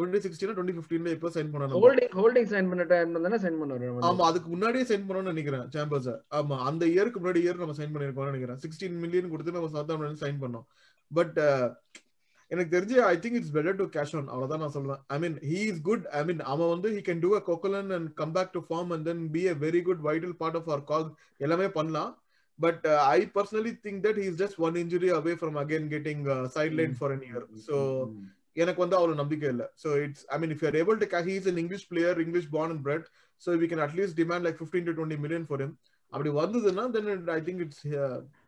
Speaker 4: 2016 2015ல எப்ப சைன் பண்ணானோ ஹோல்டிங்
Speaker 3: ஹோல்டிங் சைன் பண்ண டைம் தான சைன் பண்ணாரு ஆமா அதுக்கு
Speaker 4: முன்னாடியே சைன் பண்ணனும்னு நினைக்கிறேன் சாம்பர்ஸ் ஆமா அந்த இயருக்கு முன்னாடி இயர் நம்ம சைன் பண்ணிருக்கோம்னு நினைக்கிறேன் 16 மில்லியன் கொடுத்து நம்ம சாத்தாம்ல சைன் பண்ணோம் பட் எனக்கு தெரிஞ்சு I think it's better to cash on அவ்வளவுதான் நான் சொல்றேன் I mean he is good I mean அவன் வந்து he can do a கோகலன் and come back to form and then be a very good vital part of our காக் எல்லாமே பண்ணலாம் but I personally think that he is just one injury away from again getting sideline for an year so எனக்கு வந்து அவ்வளவு நம்பிக்கை இல்லை so it's I mean if you're able to cash he is an English player English born and bred so we can at least demand like fifteen to twenty million for him அப்படி வந்ததுன்னா then I think it's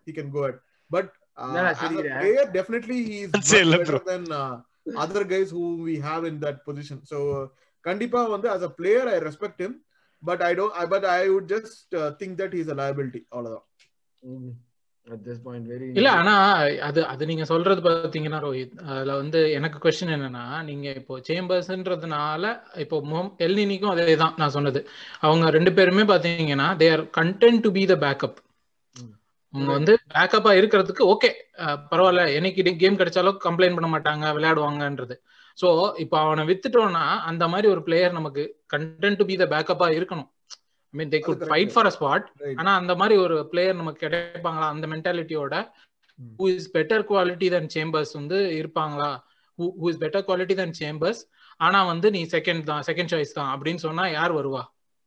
Speaker 4: he can go at but Uh, as a player, definitely he is better than uh, other guys who we have in that position. So Kandipa, uh, as a player, I respect him, but I don't. I, but I would just uh, think that he's a liability. All mm. At this point very இல்ல ஆனா
Speaker 1: அது அது நீங்க சொல்றது பாத்தீங்கன்னா ரோஹித் அதுல வந்து எனக்கு கொஸ்டின் என்னன்னா நீங்க இப்போ சேம்பர்ஸ்ன்றதுனால இப்போ எல்னினிக்கும் அதே தான் நான் சொன்னது அவங்க ரெண்டு பேருமே பாத்தீங்கன்னா they are content to be the backup அவங்க வந்து பேக்கப்பா இருக்கிறதுக்கு ஓகே பரவாயில்ல என்னைக்கு கேம் கிடைச்சாலும் கம்ப்ளைண்ட் பண்ண மாட்டாங்க விளையாடுவாங்கன்றது ஸோ இப்போ அவனை வித்துட்டோம்னா அந்த மாதிரி ஒரு பிளேயர் நமக்கு கண்டென்ட் டு பி த பேக்கப்பா இருக்கணும் I mean they good fight for a spot ஆனா அந்த மாதிரி ஒரு பிளேயர் நமக்கு கிடைப்பாங்களா அந்த மென்டாலிட்டியோட who is better quality than Chambers வந்து இருப்பாங்களா who is better quality than Chambers ஆனா வந்து நீ செகண்ட் தான் செகண்ட் சாய்ஸ் தான் அப்படின்னு சொன்னா யார் வருவா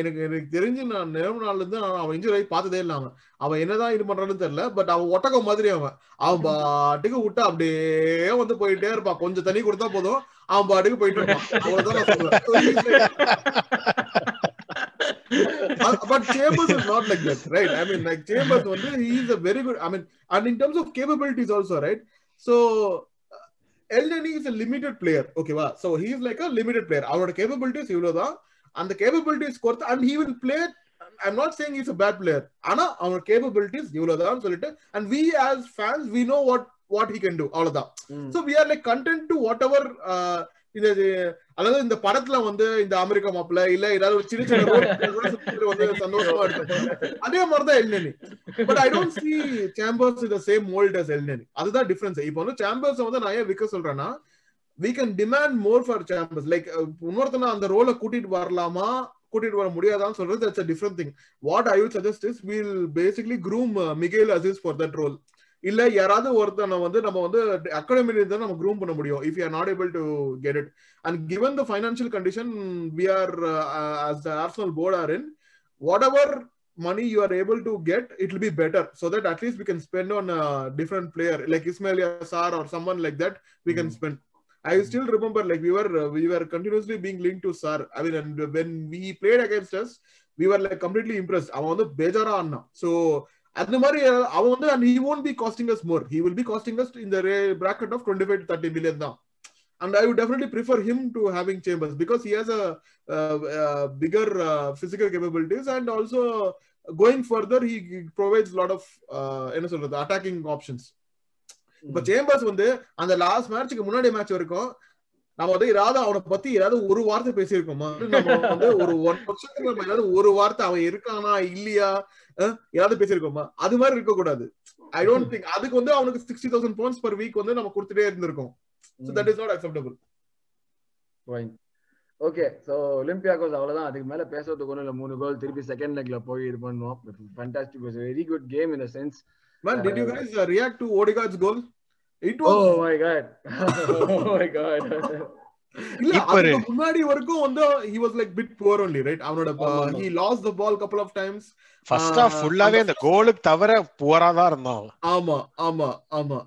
Speaker 4: எனக்கு எனக்கு தெரிஞ்சு நான் நிலவு நாள்ல இருந்து அவன் இன்ஜுரி ஆகி பார்த்ததே இல்லாம அவன் என்னதான் இது பண்றான்னு தெரியல பட் அவன் ஒட்டக்க மாதிரி அவன் அவன் பாட்டுக்கு விட்டு அப்படியே வந்து போயிட்டே இருப்பான் கொஞ்சம் தண்ணி கொடுத்தா போதும் அவன் பாட்டுக்கு போயிட்டு இருப்பான் not like right I mean வந்து is very good I mean in of capabilities also right is limited ஓகேவா லைக் அ பிளேயர் அவரோட கேபபிலிட்டிஸ் இவ்வளவுதான் அந்த கேபபிலிட்டிஸ் கொடுத்து and he will play I'm not saying is a bad player ஆனா அவனோட கேபபிலிட்டிஸ் இவ்வளவுதான் சொல்லிட்டு and we as fans we know what what he can do அவ்வளவுதான் so we are like content to what ever இந்த அதாவது இந்த படத்துல வந்து இந்த அமெரிக்கா மாப்பிள இல்ல ஏதாவது ஒரு சின்ன சின்ன வந்து சந்தோஷமா இருக்கும் அதே மாதிரிதான் Elneny but I don't see Chambers இந்த சேம் மோல்ட் அஸ் எல்நெனி அதுதான் டிஃபரன்ஸ் இப்போ வந்து சேம்பர்ஸ் வந்து நான் ஏன் விற்க சொல்றேன்னா we can demand more for Chambers like இன்னொருத்தனா அந்த ரோலை கூட்டிட்டு வரலாமா கூட்டிட்டு வர முடியாதான்னு சொல்றது different thing what I would suggest is will basically groom Miguel Azeez for that role இல்ல யாராவது ஒருத்தனை வந்து நம்ம வந்து அகாடமில இருந்து நம்ம க்ரூம் பண்ண முடியும் if you are not able to get it and given the financial condition we are as Arsenal board are in what ever money you are able to get, it will be better. So that at least we can spend on a different player like Ismail Sar or someone like that. We mm. I still remember like we were uh, we were continuously being linked to Sar. I mean, and when we played against us, we were like completely impressed. I on the Bejara now. So at the Maria, I want and he won't be costing us more. He will be costing us in the bracket of 25 to 30 million now. And I would definitely prefer him to having chambers because he has a, uh, uh, bigger physical capabilities and also going further, he provides a lot of you know, sort of attacking options. இப்ப சேம்பர்ஸ் வந்து அந்த லாஸ்ட் மேட்ச்சுக்கு முன்னாடி மேட்ச் வரைக்கும் நம்ம வந்து ஏதாவது அவனை பத்தி ஏதாவது ஒரு வார்த்தை பேசியிருக்கோமா வந்து ஒரு ஒன் வருஷத்துக்கு நம்ம ஏதாவது ஒரு வார்த்தை அவன் இருக்கானா இல்லையா ஏதாவது பேசியிருக்கோமா அது மாதிரி இருக்க கூடாது ஐ டோன்ட் திங்க் அதுக்கு வந்து அவனுக்கு sixty thousand pounds per week வந்து நம்ம கொடுத்துட்டே இருந்திருக்கோம் that is not acceptable
Speaker 3: okay so Olympiacos அவ்வளவுதான் அதுக்கு மேல பேசுறதுக்கு ஒன்றும் இல்லை மூணு கோல் திருப்பி செகண்ட் லெக்ல போய் இது பண்ணுவோம் fantastic very good game in sense man did you guys react to Odegaard's goal Oh
Speaker 4: oh it முன்னாடி அந்த ஆமா ஆமா ஆமா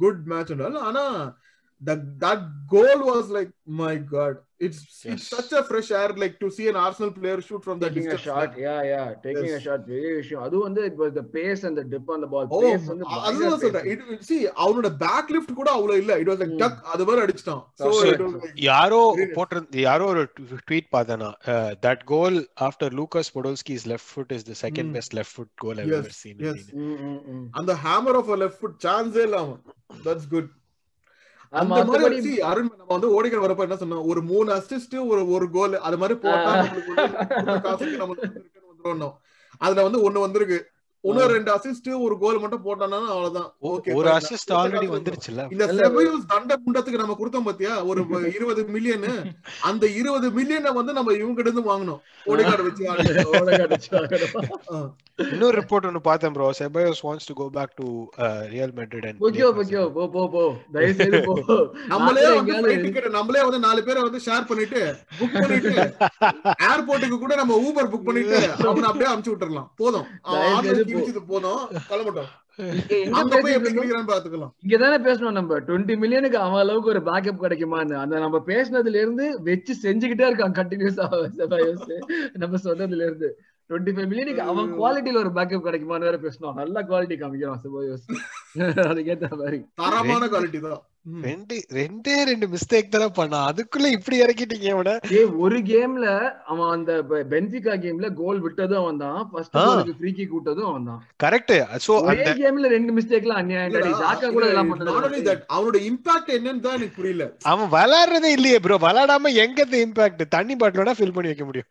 Speaker 4: good goal uh, it's yes. it's such a fresh air like to see an Arsenal player shoot from that distance. a shot. Yeah,
Speaker 3: yeah, taking yes. a shot. பெரிய விஷயம் அது வந்து it was the pace and the dip on the ball. pace Oh, adu தான்
Speaker 4: it See avanoda back lift kuda avlo illa It was like hmm. duck அது மாதிரி adichitan So like,
Speaker 5: yaro potter yaro or tweet paadana uh, that goal after Lucas Podolski's left foot is the second hmm. best left foot goal I've yes, ever seen. Yes. mm -hmm.
Speaker 4: and the hammer of a left foot chance illa That's good. அந்த மாதிரி அருண் வந்து ஓடிகள் வரப்ப என்ன சொன்னோம் ஒரு மூணு அசிஸ்ட் ஒரு ஒரு கோல் அது மாதிரி போட்டா நம்மளுக்கு காசுக்கு அதுல வந்து ஒண்ணு வந்திருக்கு இன்னொரு ரெண்டு அசிஸ்ட் ஒரு கோல் மட்டும் போட்டானா அவ்வளவுதான் ஓகே ஒரு அசிஸ்ட் ஆல்ரெடி
Speaker 5: வந்துருச்சுல இந்த செபயோஸ்
Speaker 4: தண்ட குண்டத்துக்கு நம்ம கொடுத்தோம் பாத்தியா ஒரு இருபது மில்லியன் அந்த இருபது மில்லியனை வந்து நம்ம இவங்க இருந்து வாங்கணும் ஓடகார்டு வச்சு
Speaker 5: இன்னொரு ரிப்போர்ட் ஒன்னு பார்த்தேன் bro Ceballos wants to go back to Real Madrid and
Speaker 4: okay okay போ போ போ தயவு செய்து போ நம்மளே வந்து டிக்கெட் நம்மளே வந்து நாலு பேரை வந்து ஷேர் பண்ணிட்டு புக் பண்ணிட்டு ஏர்போர்ட்டுக்கு கூட நம்ம ஊபர் புக் பண்ணிட்டு அவன அப்படியே அனுப்பிச்சு விட்டுறலாம் போதும்
Speaker 3: பேசணும் நம்ம டுவெண்ட்டி மில்லியனுக்கு அவன் ஒரு பேக்கப் கிடைக்குமான்னு அந்த நம்ம பேசினதுல இருந்து வச்சு செஞ்சுக்கிட்டே இருக்கான் கண்டினியூஸ் நம்ம சொன்னதுல இருந்து டுவெண்ட்டி ஃபைவ் மில்லியனுக்கு அவன் குவாலிட்டியில ஒரு பேக்கப் கிடைக்குமான்னு வேற பேசணும் நல்ல குவாலிட்டி காமிக்கிறான் சுபயோஸ் அதுக்கேத்த மாதிரி தரமான குவாலிட்டி
Speaker 4: தான் ரெண்டு
Speaker 3: ரெண்டே ரெண்டு மிஸ்டேக் தான் பண்ணான் அதுக்குள்ள இப்படி இறக்கிட்டீங்க அவன ஏ ஒரு கேம்ல அவன் அந்த பென்சிகா கேம்ல கோல் விட்டதும் அவன் தான் ஃபர்ஸ்ட் கோலுக்கு ஃப்ரீ கிக் விட்டதும் அவன் தான்
Speaker 5: கரெக்ட் சோ அந்த
Speaker 3: கேம்ல ரெண்டு மிஸ்டேக்ல அநியாயம் டாடி
Speaker 5: ஜாக்கா கூட எல்லாம்
Speaker 4: பண்ணது அவனோட இம்பாக்ட் என்னன்னு தான் எனக்கு புரியல
Speaker 5: அவன் விளையாடுறதே இல்லையே ப்ரோ விளையாடாம எங்க இம்பாக்ட் தண்ணி பாட்டிலோட ஃபில் பண்ணி வைக்க முடியும்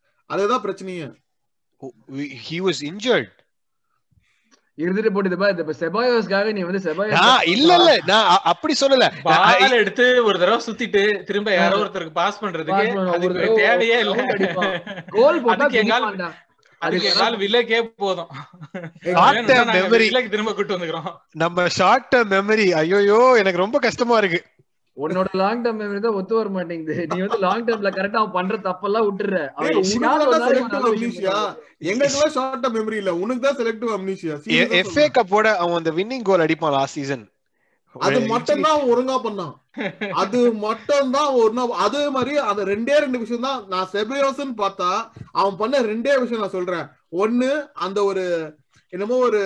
Speaker 4: அதுதான் பிரச்சனையே he was injured இருந்துட்டு போட்டு பா இப்ப செபாயோஸ்க்காக நீ வந்து செபாயோஸ்
Speaker 1: இல்ல இல்ல நான் அப்படி சொல்லல பால் எடுத்து ஒரு தடவை சுத்திட்டு திரும்ப யாரோ ஒருத்தருக்கு பாஸ்
Speaker 5: பண்றதுக்கு தேவையே இல்ல கோல் போட்டா வந்துக்கிறோம் நம்ம ஷார்ட் டேர்ம் மெமரி ஐயோ எனக்கு ரொம்ப கஷ்டமா இருக்கு
Speaker 1: உன்னோட லாங் டேர்ம் மெமரி தான் ஒத்து வர மாட்டேங்குது நீ வந்து
Speaker 3: லாங் டேர்ம்ல கரெக்டா அவன் பண்ற தப்பெல்லாம் விட்டுற
Speaker 4: எங்களுக்கு ஷார்ட் டேர்ம் மெமரி இல்ல உனக்கு தான் செலக்ட் அம்னீஷியா எஃப்ஏ
Speaker 5: கப்போட அவன் அந்த வின்னிங் கோல் அடிப்பான் லாஸ்ட் சீசன் அது மட்டும்
Speaker 4: தான் ஒழுங்கா பண்ணான் அது மட்டும் தான் ஒரு அதே மாதிரி அந்த ரெண்டே ரெண்டு விஷயம் தான் நான் செபியோசன் பார்த்தா அவன் பண்ண ரெண்டே விஷயம் நான் சொல்றேன் ஒண்ணு அந்த ஒரு என்னமோ ஒரு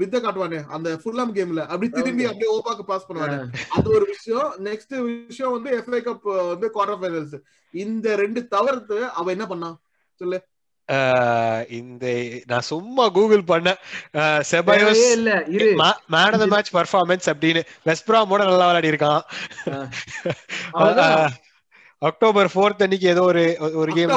Speaker 4: வித்த காட்டுவானே அந்த ஃபுல்லாம் கேம்ல அப்படி திரும்பி அப்படியே ஓபாக்கு பாஸ் பண்ணுவாரு அது ஒரு விஷயம் நெக்ஸ்ட் விஷயம் வந்து எஃப்ஐ கப் வந்து குவார்டர் ஃபைனல்ஸ் இந்த ரெண்டு தவறுத்து அவ என்ன பண்ணா சொல்லு
Speaker 5: இந்த நான் சும்மா கூகுள் பண்ணேன் செபயோஸ் இல்ல இரு man of the match performance அப்படின்னு வெஸ்ட் மூட நல்லா விளையாடி இருக்கான் அக்டோபர் ஃபோர்த் அன்னைக்கு ஏதோ ஒரு ஒரு கேம்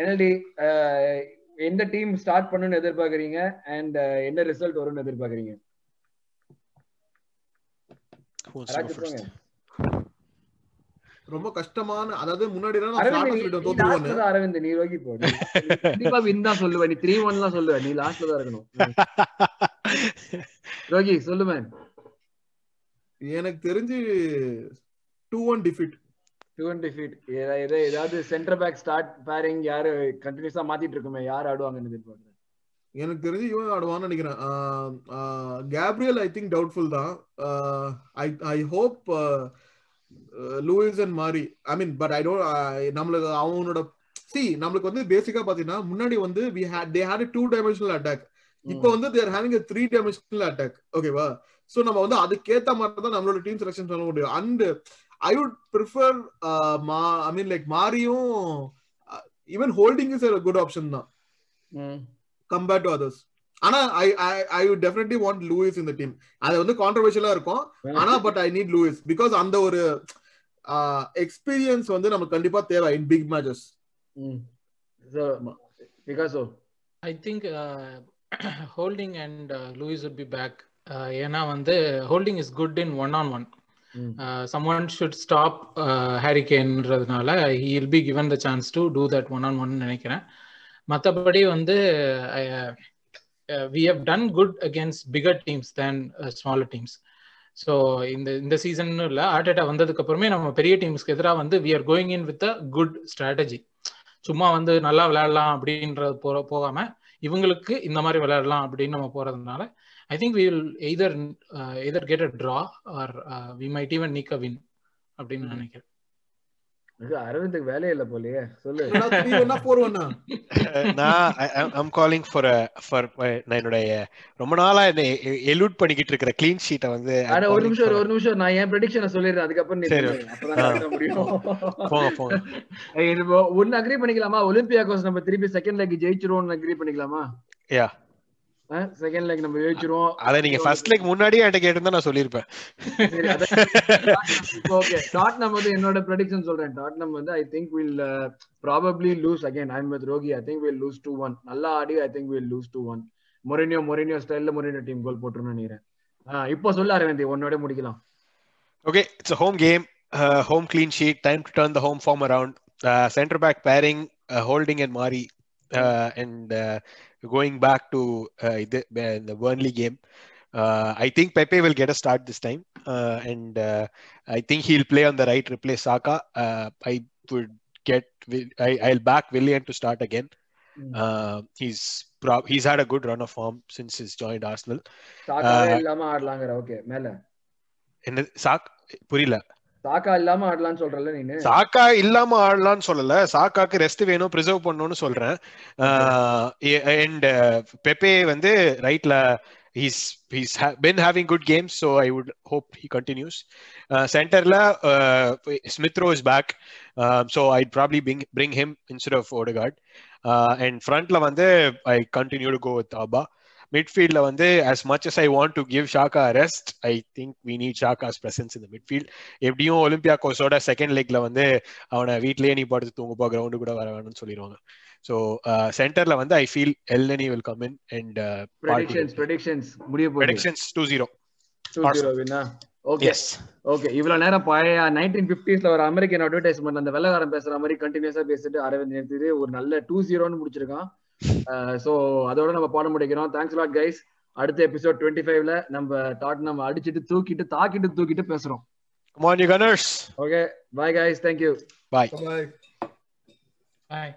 Speaker 3: என்எல்டி எந்த டீம் ஸ்டார்ட் பண்ணணும்னு எதிர்பார்க்குறீங்க அண்ட் என்ன ரிசல்ட் வரும்னு எதிர்பார்க்குறீங்க
Speaker 4: ரொம்ப கஷ்டமான அதாவது முன்னாடி
Speaker 3: அரவிந்த் நீ ரோகி போ
Speaker 4: கண்டிப்பா வின் தான் நீ
Speaker 3: சொல்லுவ நீ லாஸ்ட்ல தான் இருக்கணும் ரோகி எனக்கு தெரிஞ்சு டூ
Speaker 4: ஒன் டிஃபிட் ஏதாவது சென்டர்
Speaker 3: பேக் ஸ்டார்ட் பேரிங் யாரு கண்டினியூஸா மாத்திட்டு இருக்குமே
Speaker 4: யார் ஆடுவாங்கன்னு எதிர்பார்க்குறேன் எனக்கு தெரிஞ்சு இவன் ஆடுவான்னு நினைக்கிறேன் கேப்ரியல் ஐ திங்க் டவுட்ஃபுல் தான் I I hope Luiz and Mari I mean but I don't நம்மளுக்கு அவனோட சி நம்மளுக்கு வந்து பேசிக்கா பாத்தீங்கன்னா முன்னாடி வந்து we had they had two dimensional attack இப்போ வந்து they're having three dimensional attack ஓகேவா சோ நம்ம வந்து அதுக்கேத்த மாதிரி தான் நம்மளோட டீம் செலக்ஷன் சொல்ல முடியும் and I would prefer I mean like மாரியும் even Holding is good option தான் கம்பேர் டு அதர்ஸ் ஆனா I I would definitely want Luiz இந்த டீம் அது வந்து கான்ட்ரவர்ஷியலா இருக்கும் ஆனா but I need Luiz because அந்த ஒரு எக்ஸ்பீரியன்ஸ் uh, வந்து நமக்கு கண்டிப்பா தேவை in big matches because
Speaker 1: I think Holding and Luiz would be back ஏன்னா வந்து Holding is good in one on one someone should stop ஹேரிகேன்றதுனால he'll be given the chance to do that one on one நினைக்கிறேன் மற்றபடி வந்து we have done good against bigger teams than smaller teams so இந்த இந்த சீசன் இல்லை ஆர்டேட்டா வந்ததுக்கு அப்புறமே நம்ம பெரிய டீம்ஸ்க்கு எதிராக வந்து we are going in with a good strategy சும்மா வந்து நல்லா விளையாடலாம் அப்படின்றது போற போகாம இவங்களுக்கு இந்த மாதிரி விளையாடலாம் அப்படின்னு நம்ம போறதுனால I think we will either uh, either get a draw or uh, we might even nick a win அப்படின்னு hmm. நினைக்கிறேன்
Speaker 3: அரவிந்துக்கு வேலையே இல்ல போலயே சொல்லு
Speaker 5: காலிங் ஃபார் ஃபார் என்னுடைய ரொம்ப நாளா என்ன பண்ணிக்கிட்டு இருக்கிற க்ளீன் ஷீட்டை வந்து ஒரு நிமிஷம்
Speaker 3: ஒரு நிமிஷம் நான் என் ப்ரெடிக்ஷனை சொல்லிடுறேன் அதுக்கப்புறம் நீ முடியும் ஒன்னு அக்ரி பண்ணிக்கலாமா ஒலிம்பியா கோஸ் நம்ம திருப்பி செகண்ட் லெக் ஜெயிச்சிருவோம்னு அக்ரி பண்ணிக்கலாமா யா செகண்ட் லெக் நம்ம யோசிச்சிருவோம் அத நீங்க ஃபர்ஸ்ட்
Speaker 5: லெக் முன்னாடியே என்கிட்ட கேட்டிருந்தா நான் சொல்லிருப்பேன்
Speaker 3: ஓகே டாட் டாட்னம் வந்து என்னோட ப்ரெடிக்ஷன் சொல்றேன் டாட் டாட்னம் வந்து I think will probably lose again I am with ரோகி I think will lose two one நல்லா ஆடி I think will lose two one Mourinho Mourinho ஸ்டைல்ல மொரினியோ டீம் கோல் போட்டுருன்னு நினைக்கிறேன் இப்போ சொல்ல அரவிந்த் உன்னோட
Speaker 5: முடிக்கலாம் okay it's home game home clean sheet time to turn the home form around centre back pairing holding and மாரி and going back to uh, the, the Burnley game, uh, I think Pepe will get a start this time, uh, and uh, I think he'll play on the right, replace Saka. Uh, I would get, I, I'll back Willian to start again. Mm. he's he's had a good run of form since he's joined Arsenal.
Speaker 3: Saka uh, okay, In
Speaker 5: என்ன சாக் புரியல
Speaker 3: சாக்கா இல்லாம ஆடலாம்னு சொல்றல நீ
Speaker 5: சாக்கா இல்லாம ஆடலாம்னு சொல்லல சாக்காக்கு ரெஸ்ட் வேணும் ப்ரிசர்வ் பண்ணணும்னு சொல்றேன் அண்ட் பெப்பே வந்து ரைட்ல he's he's been having good games so I would hope he continues சென்டர்ல Smith Rowe is back so I probably ping bring him instead of Odegaard and ஃப்ரண்ட்ல வந்து I continue to go with Auba மிட்ஃபீல்ட்ல வந்து as much as I want to give Xhaka rest I think we need Xhaka's presence இந்த மிட்ஃபீல்ட் எப்படியும் ஒலிம்பியா கோஸோட செகண்ட் லெக்ல வந்து அவனை வீட்லயே நீ படுத்து தூங்குப்பா கிரவுண்டு கூட வர வேணும்னு சொல்லிடுவாங்க ஸோ சென்டர்ல uh, வந்து I feel Elneny will come in and predictions predictions முடிய predictions two zero okay
Speaker 3: okay இவ்வளவு நேரம் பழைய நைன்டீன் பிப்டிஸ்ல ஒரு அமெரிக்கன் அட்வர்டைஸ்மெண்ட் அந்த வெள்ளகாரம் பேசுற மாதிரி கண்டினியூஸா பேசிட்டு அரவிந்த் நேற்று ஒரு நல்ல டூ ஜீரோன்னு முடிச்சிருக்கான் சோ அதோட நம்ம பாடம் முடிக்கிறோம் தேங்க்ஸ் லாட் கைஸ் அடுத்த எபிசோட் டுவெண்ட்டி ஃபைவ்ல நம்ம டாட் நம்ம அடிச்சுட்டு தூக்கிட்டு தாக்கிட்டு தூக்கிட்டு பேசுறோம் Come on, you gunners. Okay. Bye, guys. Thank you. Bye. Bye. Bye.